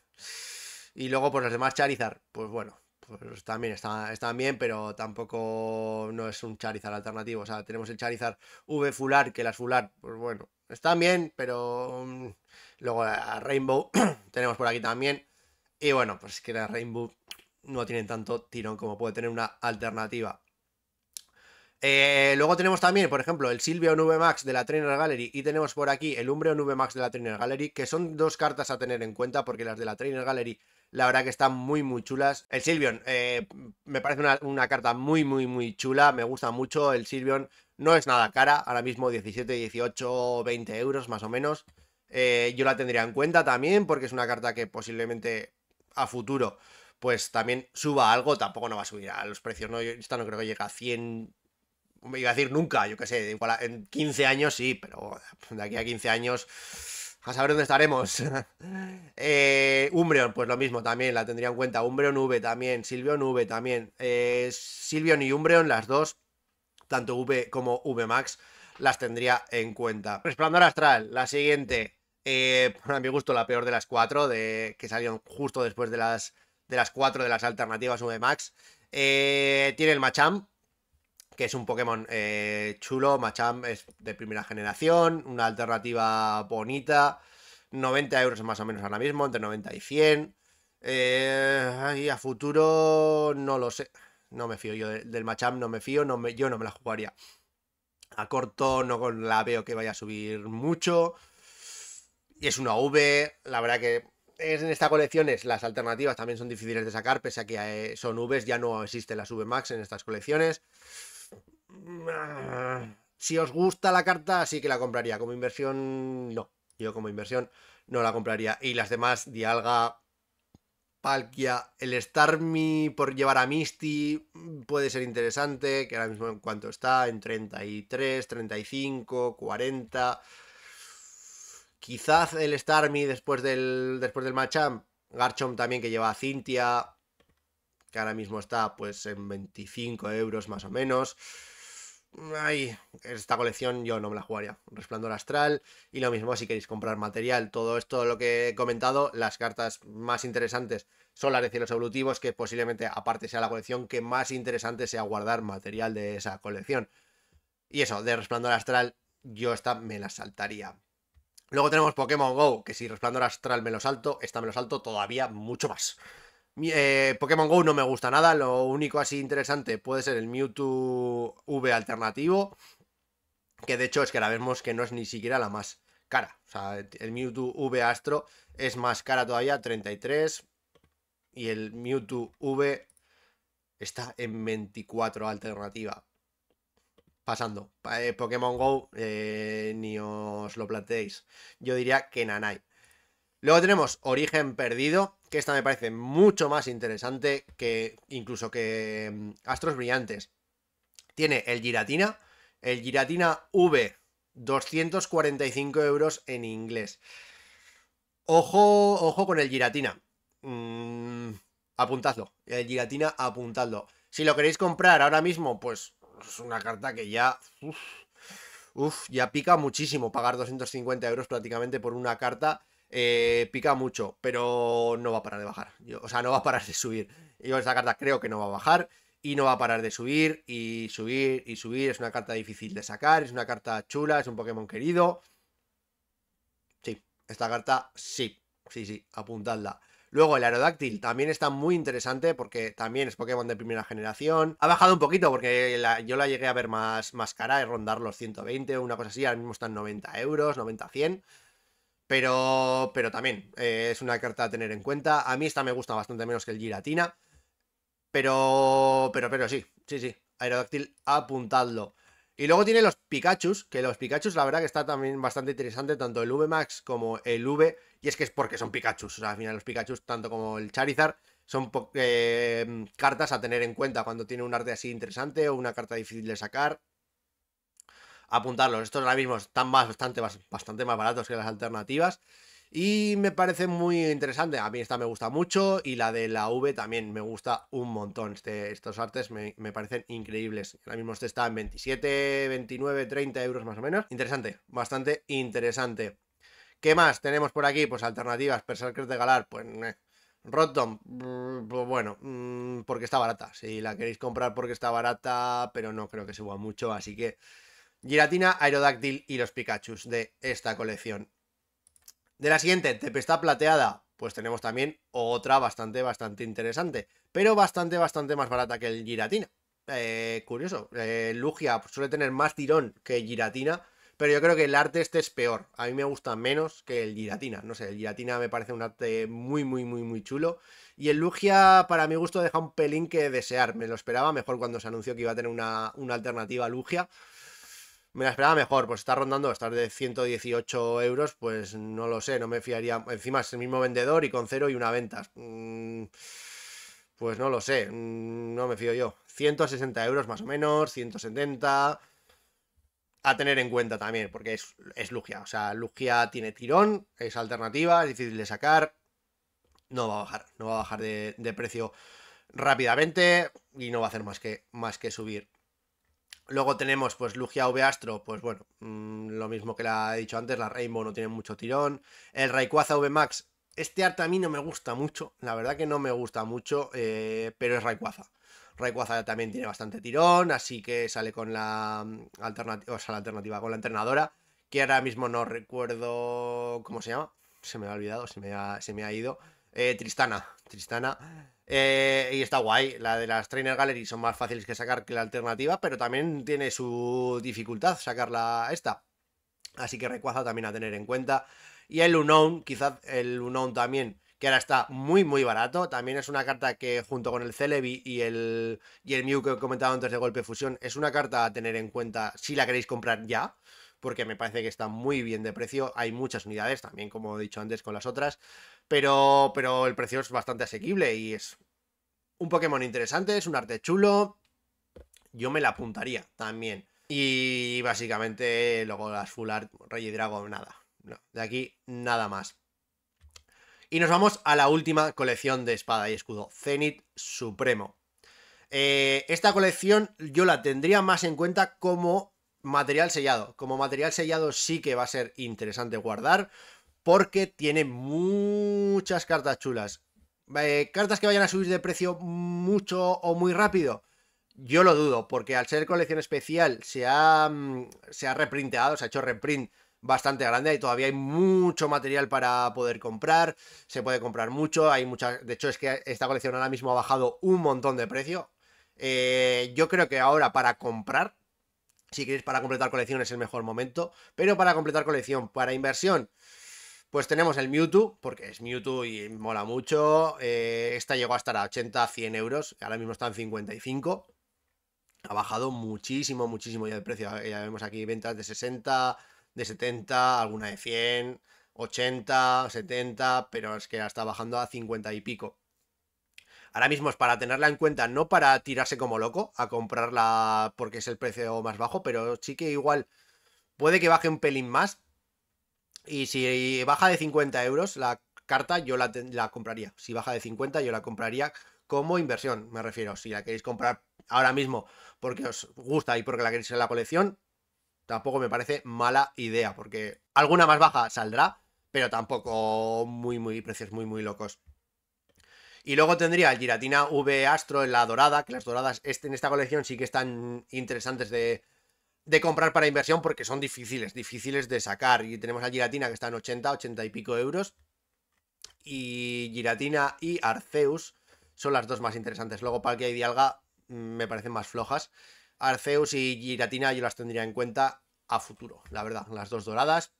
Y luego, pues los demás Charizard, pues bueno, pues también están, bien, pero tampoco no es un Charizard alternativo. O sea, tenemos el Charizard V Fular, que las Fular, pues bueno, están bien, pero mm, luego a Rainbow tenemos por aquí también. Y bueno, pues es que la Rainbow no tienen tanto tirón como puede tener una alternativa. Eh, luego tenemos también, por ejemplo, el Silvio V Max de la Trainer Gallery y tenemos por aquí el Umbreon V Max de la Trainer Gallery, que son dos cartas a tener en cuenta porque las de la Trainer Gallery la verdad que están muy muy chulas. El Silvion eh, me parece una, carta muy muy muy chula, me gusta mucho. El Silvion no es nada cara, ahora mismo 17, 18, 20 euros más o menos. Eh, yo la tendría en cuenta también porque es una carta que posiblemente a futuro pues también suba algo, tampoco no va a subir a los precios, ¿no? Esta no creo que llegue a 100, iba a decir nunca, yo qué sé, igual en 15 años sí, pero de aquí a 15 años a saber dónde estaremos. eh, Umbreon, pues lo mismo también, la tendría en cuenta. Umbreon V también, Silvion V también. Eh, Silvion y Umbreon, las dos, tanto V como V Max, las tendría en cuenta. Resplandor Astral, la siguiente. Eh, a mi gusto, la peor de las cuatro, de, que salieron justo después de las, de las cuatro de las alternativas V Max. Eh, tiene el Machamp, que es un Pokémon eh, chulo, Machamp es de primera generación, una alternativa bonita, 90 euros más o menos ahora mismo, entre 90 y 100. Eh, a futuro no lo sé, no me fío yo del Machamp, no me fío, no me, yo no me la jugaría. A corto no la veo que vaya a subir mucho. Y es una V, la verdad que es en esta colección las alternativas también son difíciles de sacar, pese a que eh, son Vs, ya no existen las V Max en estas colecciones. Si os gusta la carta, sí que la compraría. Como inversión, no. Yo como inversión no la compraría. Y las demás, Dialga, Palkia, el Starmie por llevar a Misty puede ser interesante, que ahora mismo en cuanto está, en 33, 35, 40. Quizás el Starmie después del, después del Machamp, Garchomp también que lleva a Cintia, que ahora mismo está pues en 25 euros más o menos. Ay, esta colección yo no me la jugaría. Resplandor Astral. Y lo mismo si queréis comprar material. Todo esto lo que he comentado, las cartas más interesantes son las de cielos evolutivos, que posiblemente aparte sea la colección que más interesante sea guardar material de esa colección. Y eso, de Resplandor Astral, yo esta me la saltaría. Luego tenemos Pokémon Go, que si Resplandor Astral me lo salto, esta me lo salto todavía mucho más. Eh, Pokémon Go no me gusta nada, lo único así interesante puede ser el Mewtwo V alternativo, que de hecho es que la vemos que no es ni siquiera la más cara. O sea, el Mewtwo V Astro es más cara todavía, 33, y el Mewtwo V está en 24 alternativa. Pasando, eh, Pokémon Go, eh, ni os lo planteéis. Yo diría que Nanai. Luego tenemos Origen Perdido, que esta me parece mucho más interesante que incluso que mm, Astros Brillantes. Tiene el Giratina, el Giratina V, 245 euros en inglés. Ojo, ojo con el Giratina. Mm, apuntadlo. El Giratina, apuntadlo. Si lo queréis comprar ahora mismo, pues es una carta que ya... Uf, ya pica muchísimo pagar 250 euros prácticamente por una carta eh, pica mucho, pero no va a parar de bajar. o sea, no va a parar de subir. Yo esta carta creo que no va a bajar y no va a parar de subir y subir y subir. Es una carta difícil de sacar, es una carta chula, es un Pokémon querido. Sí, esta carta sí, sí, sí, apuntadla. Luego el Aerodáctil también está muy interesante porque también es Pokémon de primera generación. Ha bajado un poquito porque yo la llegué a ver más, más cara, es rondar los 120 o una cosa así. Ahora mismo están 90 euros, 90, 100. Pero, pero también eh, es una carta a tener en cuenta. A mí esta me gusta bastante menos que el Giratina. Pero, pero, pero sí, sí, sí. Aerodáctil, apuntadlo. Y luego tiene los Pikachus, que los Pikachus la verdad que está también bastante interesante, tanto el V-Max como el V, y es que es porque son Pikachus, o sea, al final los Pikachus, tanto como el Charizard, son eh, cartas a tener en cuenta cuando tiene un arte así interesante o una carta difícil de sacar, apuntarlos. Estos ahora mismo están bastante, bastante más baratos que las alternativas. Y me parece muy interesante. A mí esta me gusta mucho. Y la de la V también me gusta un montón. Este, estos artes me, parecen increíbles. Ahora mismo este está en 27, 29, 30 euros más o menos. Interesante, bastante interesante. ¿Qué más tenemos por aquí? Pues alternativas. Berserker de Galar, pues... Rotom, mm, pues bueno, mm, porque está barata. Si la queréis comprar porque está barata, pero no creo que suba mucho, así que Giratina, Aerodáctil y los Pikachus de esta colección. De la siguiente, Tempestad Plateada, pues tenemos también otra bastante, bastante interesante, pero bastante, bastante más barata que el Giratina. Eh, curioso, eh, Lugia suele tener más tirón que Giratina, pero yo creo que el arte este es peor. A mí me gusta menos que el Giratina. No sé, el Giratina me parece un arte muy, muy, muy, muy chulo. Y el Lugia, para mi gusto, deja un pelín que desear. Me lo esperaba mejor cuando se anunció que iba a tener una, una alternativa a Lugia. Me la esperaba mejor, pues está rondando, estar de 118 euros, pues no lo sé, no me fiaría. Encima es el mismo vendedor y con cero y una venta. Mm, pues no lo sé, mm, no me fío yo. 160 euros más o menos, 170 a tener en cuenta también, porque es, es Lugia. O sea, Lugia tiene tirón, es alternativa, es difícil de sacar. No va a bajar, no va a bajar de, precio rápidamente y no va a hacer más que, más que subir. Luego tenemos pues Lugia V Astro, pues bueno, mm, lo mismo que la he dicho antes, la Rainbow no tiene mucho tirón. El Rayquaza V Max, este arte a mí no me gusta mucho, la verdad que no me gusta mucho, eh, pero es Rayquaza. Rayquaza también tiene bastante tirón, así que sale con la mm, alternativa, o sea, la alternativa, con la entrenadora, que ahora mismo no recuerdo cómo se llama, se me ha olvidado, se me ha, se me ha ido. Eh, Tristana, Tristana. Eh, y está guay, la de las Trainer Gallery son más fáciles que sacar que la alternativa, pero también tiene su dificultad sacarla esta. Así que Rayquaza también a tener en cuenta. Y el Unknown, quizás el Unknown también que ahora está muy, muy barato. También es una carta que, junto con el Celebi y el, y el Mew que he comentado antes de Golpe Fusión, es una carta a tener en cuenta si la queréis comprar ya, porque me parece que está muy bien de precio. Hay muchas unidades, también como he dicho antes con las otras, pero, pero el precio es bastante asequible y es un Pokémon interesante, es un arte chulo. Yo me la apuntaría también. Y básicamente luego las Full Art, Rey y Dragon, nada. De aquí nada más. Y nos vamos a la última colección de espada y escudo, Zenith Supremo. Eh, esta colección yo la tendría más en cuenta como material sellado. Como material sellado sí que va a ser interesante guardar porque tiene muchas cartas chulas. Eh, cartas que vayan a subir de precio mucho o muy rápido. Yo lo dudo, porque al ser colección especial se ha, mm, se ha reprinteado, se ha hecho reprint bastante grande y todavía hay mucho material para poder comprar, se puede comprar mucho, hay muchas, de hecho es que esta colección ahora mismo ha bajado un montón de precio. Eh, yo creo que ahora para comprar, si queréis para completar colección es el mejor momento, pero para completar colección, para inversión, pues tenemos el Mewtwo, porque es Mewtwo y mola mucho. Eh, esta llegó a estar a 80, 100 euros, ahora mismo está en 55. Ha bajado muchísimo, muchísimo ya de precio. Ya vemos aquí ventas de 60, de 70, alguna de 100, 80, 70, pero es que ya está bajando a 50 y pico. Ahora mismo es para tenerla en cuenta, no para tirarse como loco a comprarla porque es el precio más bajo, pero sí que igual puede que baje un pelín más. Y si baja de 50 euros la carta, yo la, compraría. Si baja de 50, yo la compraría como inversión, me refiero. Si la queréis comprar ahora mismo porque os gusta y porque la queréis en la colección, tampoco me parece mala idea, porque alguna más baja saldrá, pero tampoco muy, muy precios muy, muy locos. Y luego tendría el Giratina V Astro en la dorada, que las doradas en esta colección sí que están interesantes de, de comprar para inversión porque son difíciles, difíciles de sacar. Y tenemos a Giratina que está en 80, 80 y pico euros. Y Giratina y Arceus son las dos más interesantes. Luego Palkia y Dialga mm, me parecen más flojas. Arceus y Giratina yo las tendría en cuenta a futuro, la verdad, las dos doradas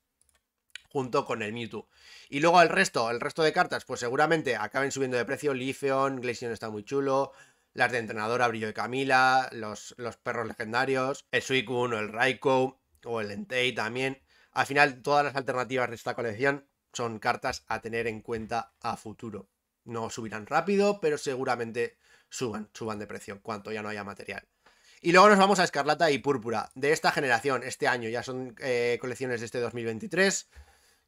junto con el Mewtwo. Y luego el resto, el resto de cartas, pues seguramente acaben subiendo de precio. Lifion, Glaceon está muy chulo. Las de entrenadora, Brillo de Camila, los, los perros legendarios, el Suicune o el Raikou, o el Entei también. Al final, todas las alternativas de esta colección son cartas a tener en cuenta a futuro. No subirán rápido, pero seguramente suban, suban de precio, cuanto ya no haya material. Y luego nos vamos a Escarlata y Púrpura, de esta generación, este año, ya son eh, colecciones de este 2023,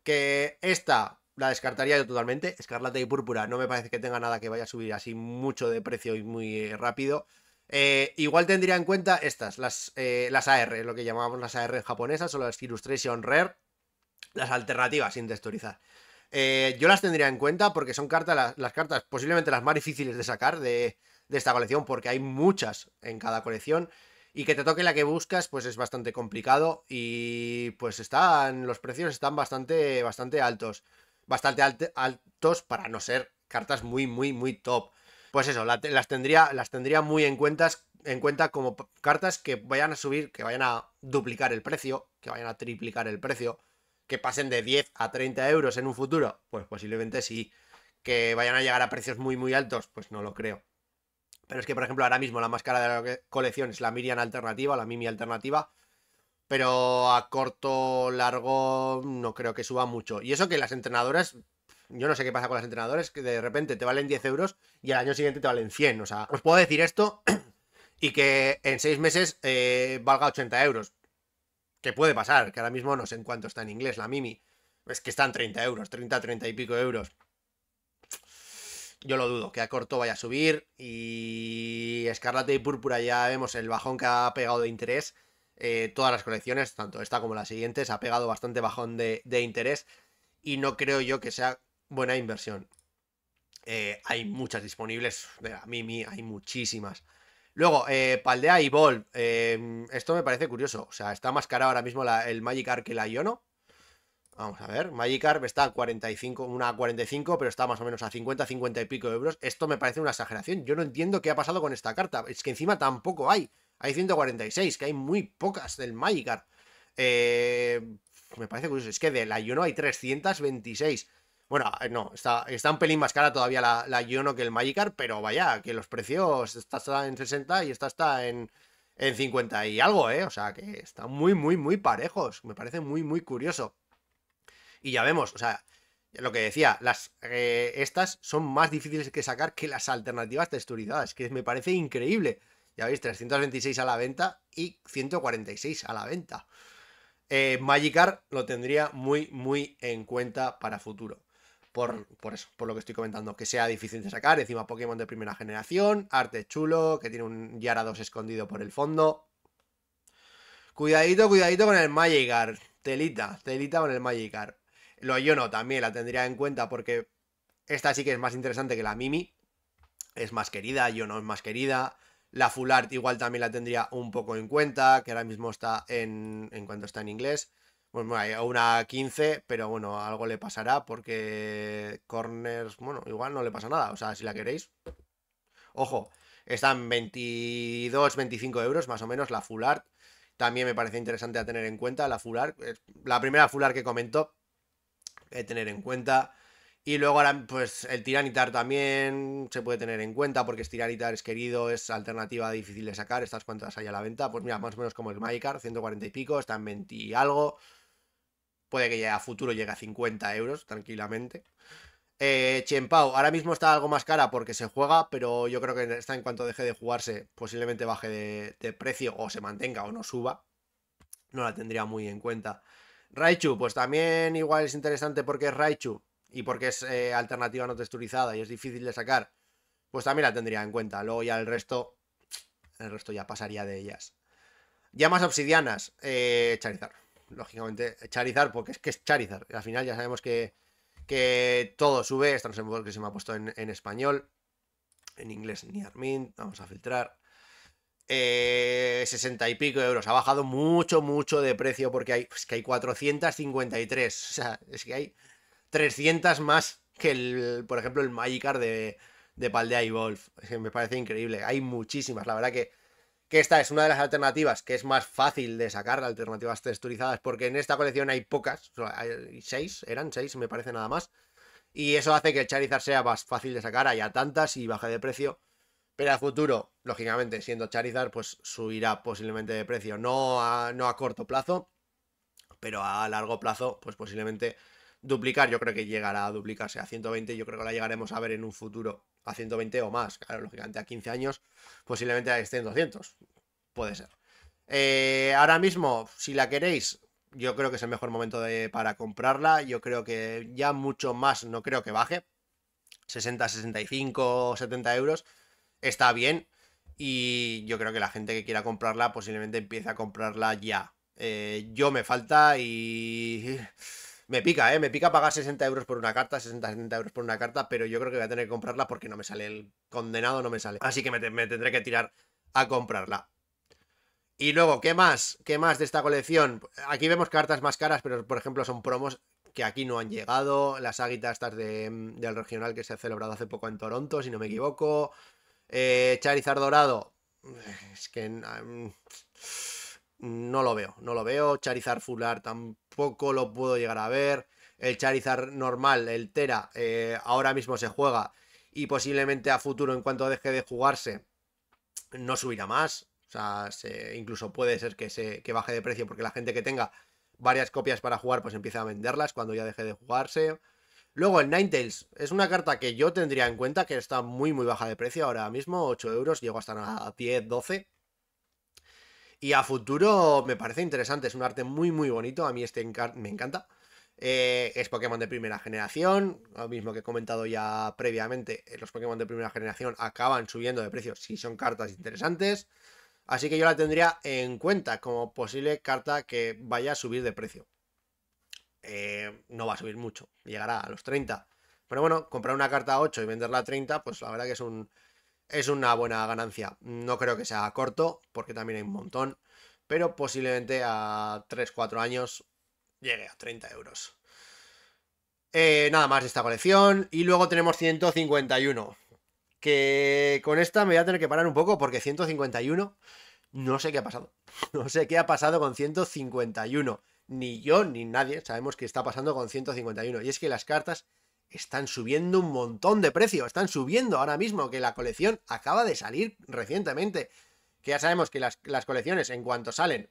que esta la descartaría yo totalmente, Escarlata y Púrpura no me parece que tenga nada que vaya a subir así mucho de precio y muy rápido. Eh, igual tendría en cuenta estas, las, eh, las AR, lo que llamábamos las AR japonesas o las Illustration Rare, las alternativas sin texturizar. yo las tendría en cuenta porque son cartas, las cartas posiblemente las más difíciles de sacar de, de esta colección, porque hay muchas en cada colección. Y que te toque la que buscas, pues es bastante complicado. Y pues están. Los precios están bastante, bastante altos. Bastante altos para no ser cartas muy, muy, muy top. Pues eso, las, tendría, las tendría muy en, cuentas, en cuenta como cartas que vayan a subir, que vayan a duplicar el precio, que vayan a triplicar el precio, que pasen de 10 a 30 euros en un futuro. Pues posiblemente sí. Que vayan a llegar a precios muy, muy altos, pues no lo creo. Pero es que, por ejemplo, ahora mismo la más cara de la colección es la Miriam alternativa, la Mimi alternativa. Pero a corto, largo, no creo que suba mucho. Y eso que las entrenadoras Yo no sé qué pasa con los entrenadores, que de repente te valen 10 euros y al año siguiente te valen 100. O sea, os puedo decir esto y que en 6 meses eh, valga 80 euros. Que puede pasar, que ahora mismo no sé en cuánto está en inglés la Mimi. Es que están 30 euros, 30, 30 y pico euros. Yo lo dudo, que a corto vaya a subir. Y Escarlata y Púrpura ya vemos el bajón que ha pegado de interés. Eh, todas las colecciones, tanto esta como la siguiente, se ha pegado bastante bajón de, interés. Y no creo yo que sea buena inversión. Eh, hay muchas disponibles. De la Mimi, hay muchísimas. Luego, eh, Paldea y Ball. esto me parece curioso. O sea, está más cara ahora mismo el Magikarp que la Iono. Vamos a ver, Magikarp está a 45, una 45, pero está más o menos a 50, 50 y pico euros. Esto me parece una exageración. Yo no entiendo qué ha pasado con esta carta. Es que encima tampoco hay. Hay 146, que hay muy pocas del Magikarp. Eh, me parece curioso. Es que de la Yono hay 326. Bueno, eh, no, está, está un pelín más cara todavía la, la Yono que el Magikarp, pero vaya, que los precios, esta está en 60 y esta está en, en 50 y algo, ¿eh? O sea, que están muy, muy, muy parejos. Me parece muy, muy curioso. Y ya vemos, o sea, lo que decía, las eh, estas son más difíciles que sacar que las alternativas texturizadas, que me parece increíble. Ya veis, 326 a la venta y 146 a la venta. Eh, Magikarp lo tendría muy, muy en cuenta para futuro. Por, por, eso, por lo que estoy comentando, que sea difícil de sacar. Encima Pokémon de primera generación, arte chulo, que tiene un Yarados escondido por el fondo. Cuidadito, cuidadito con el Magikarp. Telita, telita con el Magikarp. Lo no también la tendría en cuenta porque esta sí que es más interesante que la Mimi. Es más querida, yo no es más querida. La Full Art igual también la tendría un poco en cuenta, que ahora mismo está en, en cuanto está en inglés. Bueno, hay una 15, pero bueno, algo le pasará porque Corners, bueno, igual no le pasa nada. O sea, si la queréis. Ojo, están 22, 25 euros más o menos la Full Art. También me parece interesante a tener en cuenta la Full Art. La primera Full Art que comentó que tener en cuenta. Y luego ahora, pues el Tiranitar también se puede tener en cuenta porque Tiranitar es querido, es alternativa difícil de sacar. Estas cuantas hay a la venta, pues mira, más o menos como el Magikarp, 140 y pico, está en 20 y algo. Puede que ya a futuro llegue a 50 euros tranquilamente. Eh, Chenpao, ahora mismo está algo más cara porque se juega, pero yo creo que está en cuanto deje de jugarse, posiblemente baje de, de precio o se mantenga o no suba. No la tendría muy en cuenta. Raichu, pues también igual es interesante porque es Raichu y porque es eh, alternativa no texturizada y es difícil de sacar, pues también la tendría en cuenta. Luego ya el resto, el resto ya pasaría de ellas. Llamas obsidianas, eh, Charizard. Lógicamente, Charizard, porque es que es Charizard. Al final ya sabemos que, que todo sube. Esto no sé por qué se me ha puesto en, español. En inglés ni Armin. Vamos a filtrar eh, 60 y pico euros. Ha bajado mucho, mucho de precio porque hay, que hay 453. O sea, es que hay 300 más que el, por ejemplo, el Magikarp de, de Paldea y Wolf. me parece increíble. Hay muchísimas. La verdad que, que esta es una de las alternativas que es más fácil de sacar, alternativas texturizadas, porque en esta colección hay pocas. Hay seis, eran seis, me parece nada más. Y eso hace que el Charizard sea más fácil de sacar. Haya tantas y baje de precio. Pero a futuro, lógicamente, siendo Charizard, pues subirá posiblemente de precio. No a, no a corto plazo, pero a largo plazo, pues posiblemente duplicar. Yo creo que llegará a duplicarse a 120. Yo creo que la llegaremos a ver en un futuro a 120 o más. Claro, lógicamente a 15 años, posiblemente estén 200. Puede ser. Eh, ahora mismo, si la queréis, yo creo que es el mejor momento de, para comprarla. Yo creo que ya mucho más no creo que baje. 60, 65, 70 euros está bien. Y yo creo que la gente que quiera comprarla posiblemente empiece a comprarla ya. Eh, yo me falta y... Me pica, ¿eh? Me pica pagar 60 euros por una carta, 60, 70 euros por una carta, pero yo creo que voy a tener que comprarla porque no me sale el condenado, no me sale. Así que me, tendré que tirar a comprarla. Y luego, ¿qué más? ¿Qué más de esta colección? Aquí vemos cartas más caras, pero por ejemplo son promos que aquí no han llegado. Las águitas estas de, del regional que se ha celebrado hace poco en Toronto, si no me equivoco. Eh, Charizard dorado. Es que mm, no lo veo, no lo veo. Charizard Fular tampoco lo puedo llegar a ver. El Charizard normal, el Tera, eh, ahora mismo se juega y posiblemente a futuro, en cuanto deje de jugarse, no subirá más. O sea, incluso puede ser que, se, que baje de precio porque la gente que tenga varias copias para jugar, pues empieza a venderlas cuando ya deje de jugarse. Luego el Ninetales es una carta que yo tendría en cuenta que está muy muy baja de precio ahora mismo, 8 euros, llego hasta a 10, 12. Y a futuro me parece interesante, es un arte muy muy bonito, a mí este me encanta. Eh, es Pokémon de primera generación, lo mismo que he comentado ya previamente, eh, los Pokémon de primera generación acaban subiendo de precio si son cartas interesantes. Así que yo la tendría en cuenta como posible carta que vaya a subir de precio. Eh, no va a subir mucho, llegará a los 30. Pero bueno, comprar una carta a 8 y venderla a 30, pues la verdad que es un, es una buena ganancia. No creo que sea corto, porque también hay un montón, pero posiblemente a 3-4 años llegue a 30 euros. Eh, nada más de esta colección. Y luego tenemos 151. Que con esta me voy a tener que parar un poco porque 151 no sé qué ha pasado. No sé qué ha pasado con 151. Ni yo ni nadie sabemos qué está pasando con 151. Y es que las cartas están subiendo un montón de precio, están subiendo ahora mismo, que la colección acaba de salir recientemente. Que ya sabemos que las, colecciones en cuanto salen,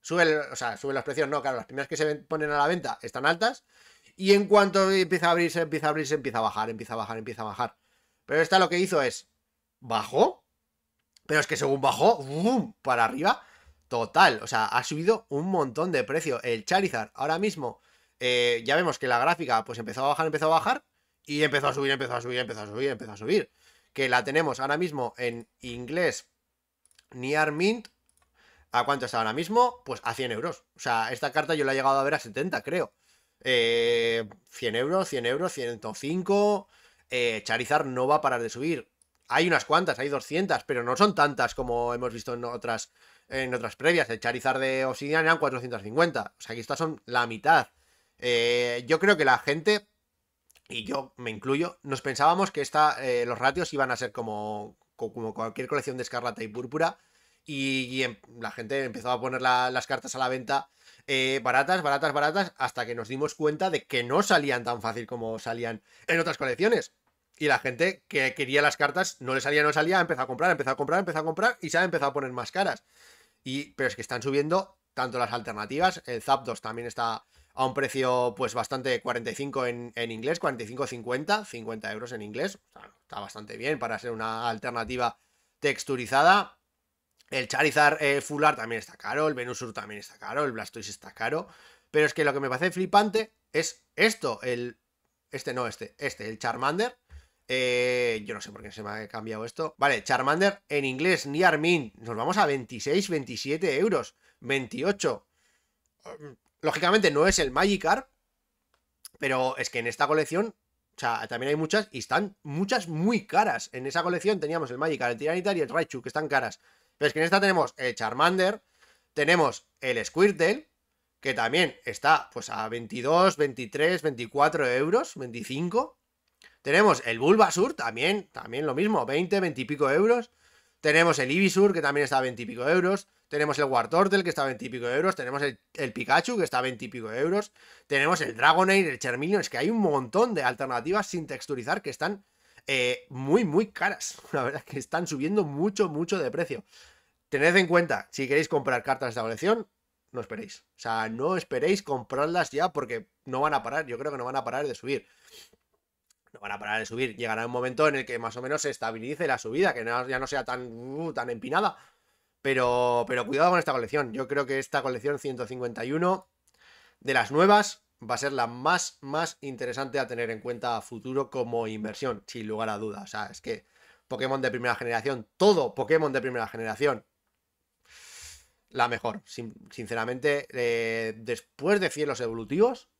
suben, o sea, suben los precios, no, claro, las primeras que se ponen a la venta están altas. Y en cuanto empieza a abrirse, empieza a abrirse, empieza a bajar, empieza a bajar, empieza a bajar. Pero esta lo que hizo es, bajó, pero es que según bajó, ¡bum! para arriba, total, o sea, ha subido un montón de precio. El Charizard ahora mismo eh, ya vemos que la gráfica pues empezó a bajar, empezó a bajar y empezó a subir, empezó a subir, empezó a subir, empezó a subir. Que la tenemos ahora mismo en inglés Near Mint. ¿A cuánto está ahora mismo? Pues a 100 euros. O sea, esta carta yo la he llegado a ver a 70, creo. 100 eh, euros, 100 euros, 105. Eh, Charizard no va a parar de subir. Hay unas cuantas, hay 200, pero no son tantas como hemos visto en otras, en otras previas. El Charizard de Obsidian eran 450. O sea, aquí estas son la mitad. Eh, yo creo que la gente, y yo me incluyo, nos pensábamos que esta, eh, los ratios iban a ser como, como cualquier colección de escarlata y púrpura. Y, em, la gente empezó a poner las cartas a la venta eh, baratas, baratas, baratas, hasta que nos dimos cuenta de que no salían tan fácil como salían en otras colecciones. Y la gente que quería las cartas no le salía, no salía, empezó a comprar, empezó a comprar, empezó a comprar y se ha empezado a poner más caras. Y, pero es que están subiendo tanto las alternativas, el Zapdos también está a un precio pues bastante 45 en, en inglés, 45-50, 50 euros en inglés. está bastante bien para ser una alternativa texturizada. El Charizard eh, Full Art también está caro, el Venusur también está caro, el Blastoise está caro. Pero es que lo que me parece flipante es esto, el... Este no, este, este, el Charmander. Eh, yo no sé por qué se me ha cambiado esto. Vale, Charmander en inglés, Niar Min. Nos vamos a 26, 27 euros. 28. Lógicamente no es el Magikarp, pero es que en esta colección, o sea, también hay muchas y están muchas muy caras. En esa colección teníamos el Magikarp, el Tiranitar y el Raichu, que están caras. Pero es que en esta tenemos el Charmander, tenemos el Squirtle, que también está pues a 22, 23, 24 euros, 25. Tenemos el Bulbasur, también, también lo mismo, 20, 20 y pico euros. Tenemos el Ibisur, que también está a 20 y pico euros. Tenemos el Wartortle, que está a 20 y pico euros. Tenemos el, Pikachu, que está a 20 y pico euros. Tenemos el Dragonite, el Charmeleon. Es que hay un montón de alternativas sin texturizar que están eh, muy, muy caras. La verdad que están subiendo mucho, mucho de precio. Tened en cuenta, si queréis comprar cartas de esta colección, no esperéis. O sea, no esperéis comprarlas ya porque no van a parar. Yo creo que no van a parar de subir. No van a parar de subir. Llegará un momento en el que más o menos se estabilice la subida, que ya no sea tan, uh, tan empinada. Pero, pero cuidado con esta colección. Yo creo que esta colección 151 de las nuevas va a ser la más, más interesante a tener en cuenta a futuro como inversión, sin lugar a dudas. O sea, es que Pokémon de primera generación, todo Pokémon de primera generación, la mejor. sinceramente, eh, después de cielos evolutivos,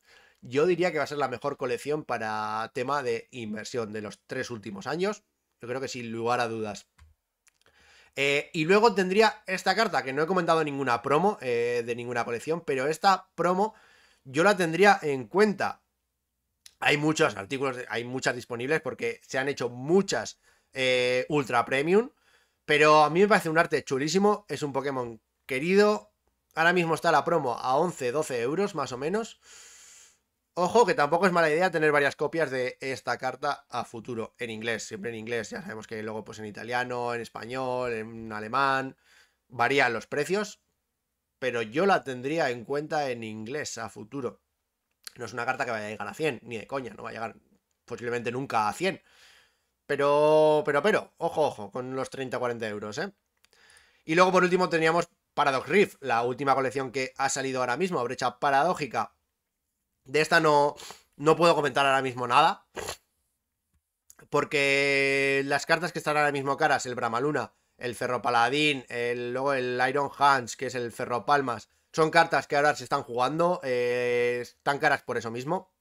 yo diría que va a ser la mejor colección para tema de inversión de los tres últimos años. Yo creo que sin lugar a dudas. Eh, y luego tendría esta carta, que no he comentado ninguna promo eh, de ninguna colección, pero esta promo yo la tendría en cuenta. Hay muchos artículos, hay muchas disponibles porque se han hecho muchas eh, ultra premium, pero a mí me parece un arte chulísimo, es un Pokémon querido. Ahora mismo está la promo a 11-12 euros más o menos. Ojo, que tampoco es mala idea tener varias copias de esta carta a futuro, en inglés, siempre en inglés, ya sabemos que luego pues en italiano, en español, en alemán, varían los precios, pero yo la tendría en cuenta en inglés a futuro. No es una carta que vaya a llegar a 100, ni de coña, no va a llegar posiblemente nunca a 100. Pero, pero, pero, ojo, ojo, con los 30-40 euros, ¿eh? Y luego por último teníamos Paradox Rift, la última colección que ha salido ahora mismo, brecha paradójica. De esta no, no puedo comentar ahora mismo nada. Porque las cartas que están ahora mismo caras, el Bramaluna, el Ferro Paladín, el, luego el Iron Hands, que es el Ferro Palmas, son cartas que ahora se están jugando, eh, están caras por eso mismo.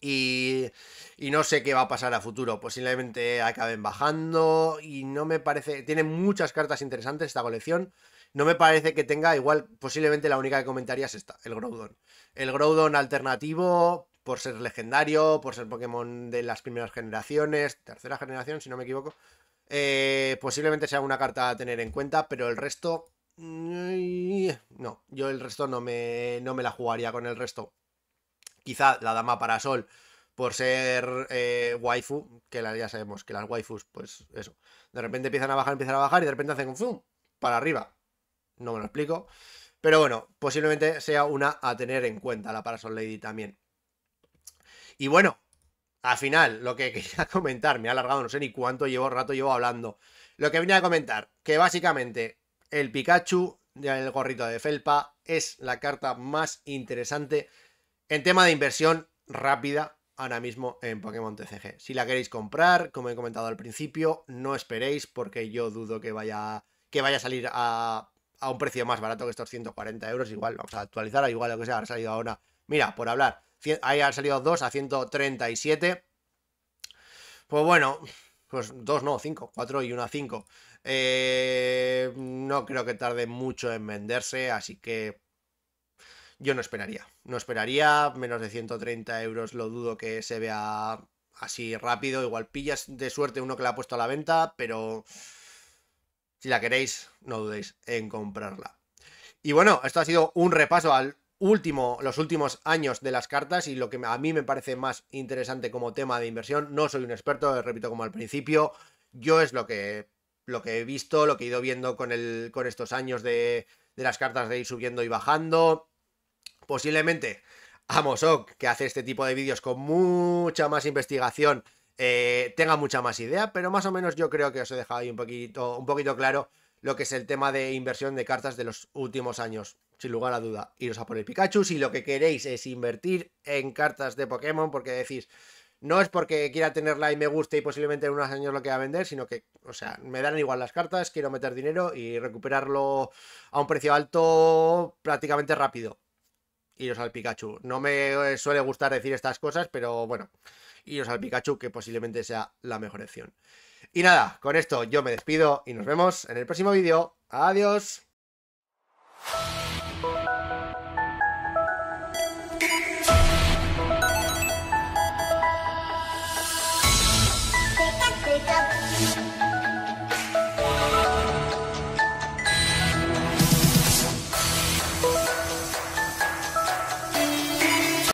Y, y, no sé qué va a pasar a futuro. Posiblemente acaben bajando. Y no me parece. Tiene muchas cartas interesantes esta colección. No me parece que tenga. Igual, posiblemente la única que comentaría es esta, el Groudon. El Groudon alternativo, por ser legendario, por ser Pokémon de las primeras generaciones, tercera generación, si no me equivoco. Eh, posiblemente sea una carta a tener en cuenta, pero el resto. Mm, no, yo el resto no me, no me la jugaría con el resto. Quizá la dama para sol, por ser eh, waifu, que ya sabemos que las waifus, pues eso. De repente empiezan a bajar, empiezan a bajar y de repente hacen un zoom para arriba. No me lo explico. Pero bueno, posiblemente sea una a tener en cuenta la Parasol Lady también. Y bueno, al final, lo que quería comentar, me ha alargado, no sé ni cuánto llevo rato llevo hablando. Lo que venía a comentar, que básicamente el Pikachu el gorrito de felpa es la carta más interesante en tema de inversión rápida ahora mismo en Pokémon TCG. Si la queréis comprar, como he comentado al principio, no esperéis porque yo dudo que vaya, que vaya a salir a, a un precio más barato que estos 140 euros. Igual, vamos a actualizar, igual lo que sea, ha salido ahora. Mira, por hablar, ahí han salido dos a 137. Pues bueno, pues dos no, cinco, cuatro y una cinco. Eh, no creo que tarde mucho en venderse, así que yo no esperaría. No esperaría, menos de 130 euros lo dudo que se vea así rápido. Igual pillas de suerte uno que la ha puesto a la venta, pero si la queréis, no dudéis en comprarla. Y bueno, esto ha sido un repaso al último, los últimos años de las cartas y lo que a mí me parece más interesante como tema de inversión. No soy un experto, repito como al principio. Yo es lo que, lo que he visto, lo que he ido viendo con, el, con estos años de, de las cartas de ir subiendo y bajando. Posiblemente Amosok, que hace este tipo de vídeos con mucha más investigación, eh, tenga mucha más idea, pero más o menos yo creo que os he dejado ahí un poquito, un poquito claro lo que es el tema de inversión de cartas de los últimos años sin lugar a duda, iros a por el Pikachu. Si lo que queréis es invertir en cartas de Pokémon, porque decís, no es porque quiera tenerla y me guste y posiblemente en unos años lo quiera vender, sino que, o sea, me dan igual las cartas, quiero meter dinero y recuperarlo a un precio alto prácticamente rápido. Iros al Pikachu. No me suele gustar decir estas cosas, pero bueno, iros al Pikachu, que posiblemente sea la mejor opción. Y nada, con esto yo me despido y nos vemos en el próximo vídeo. Adiós.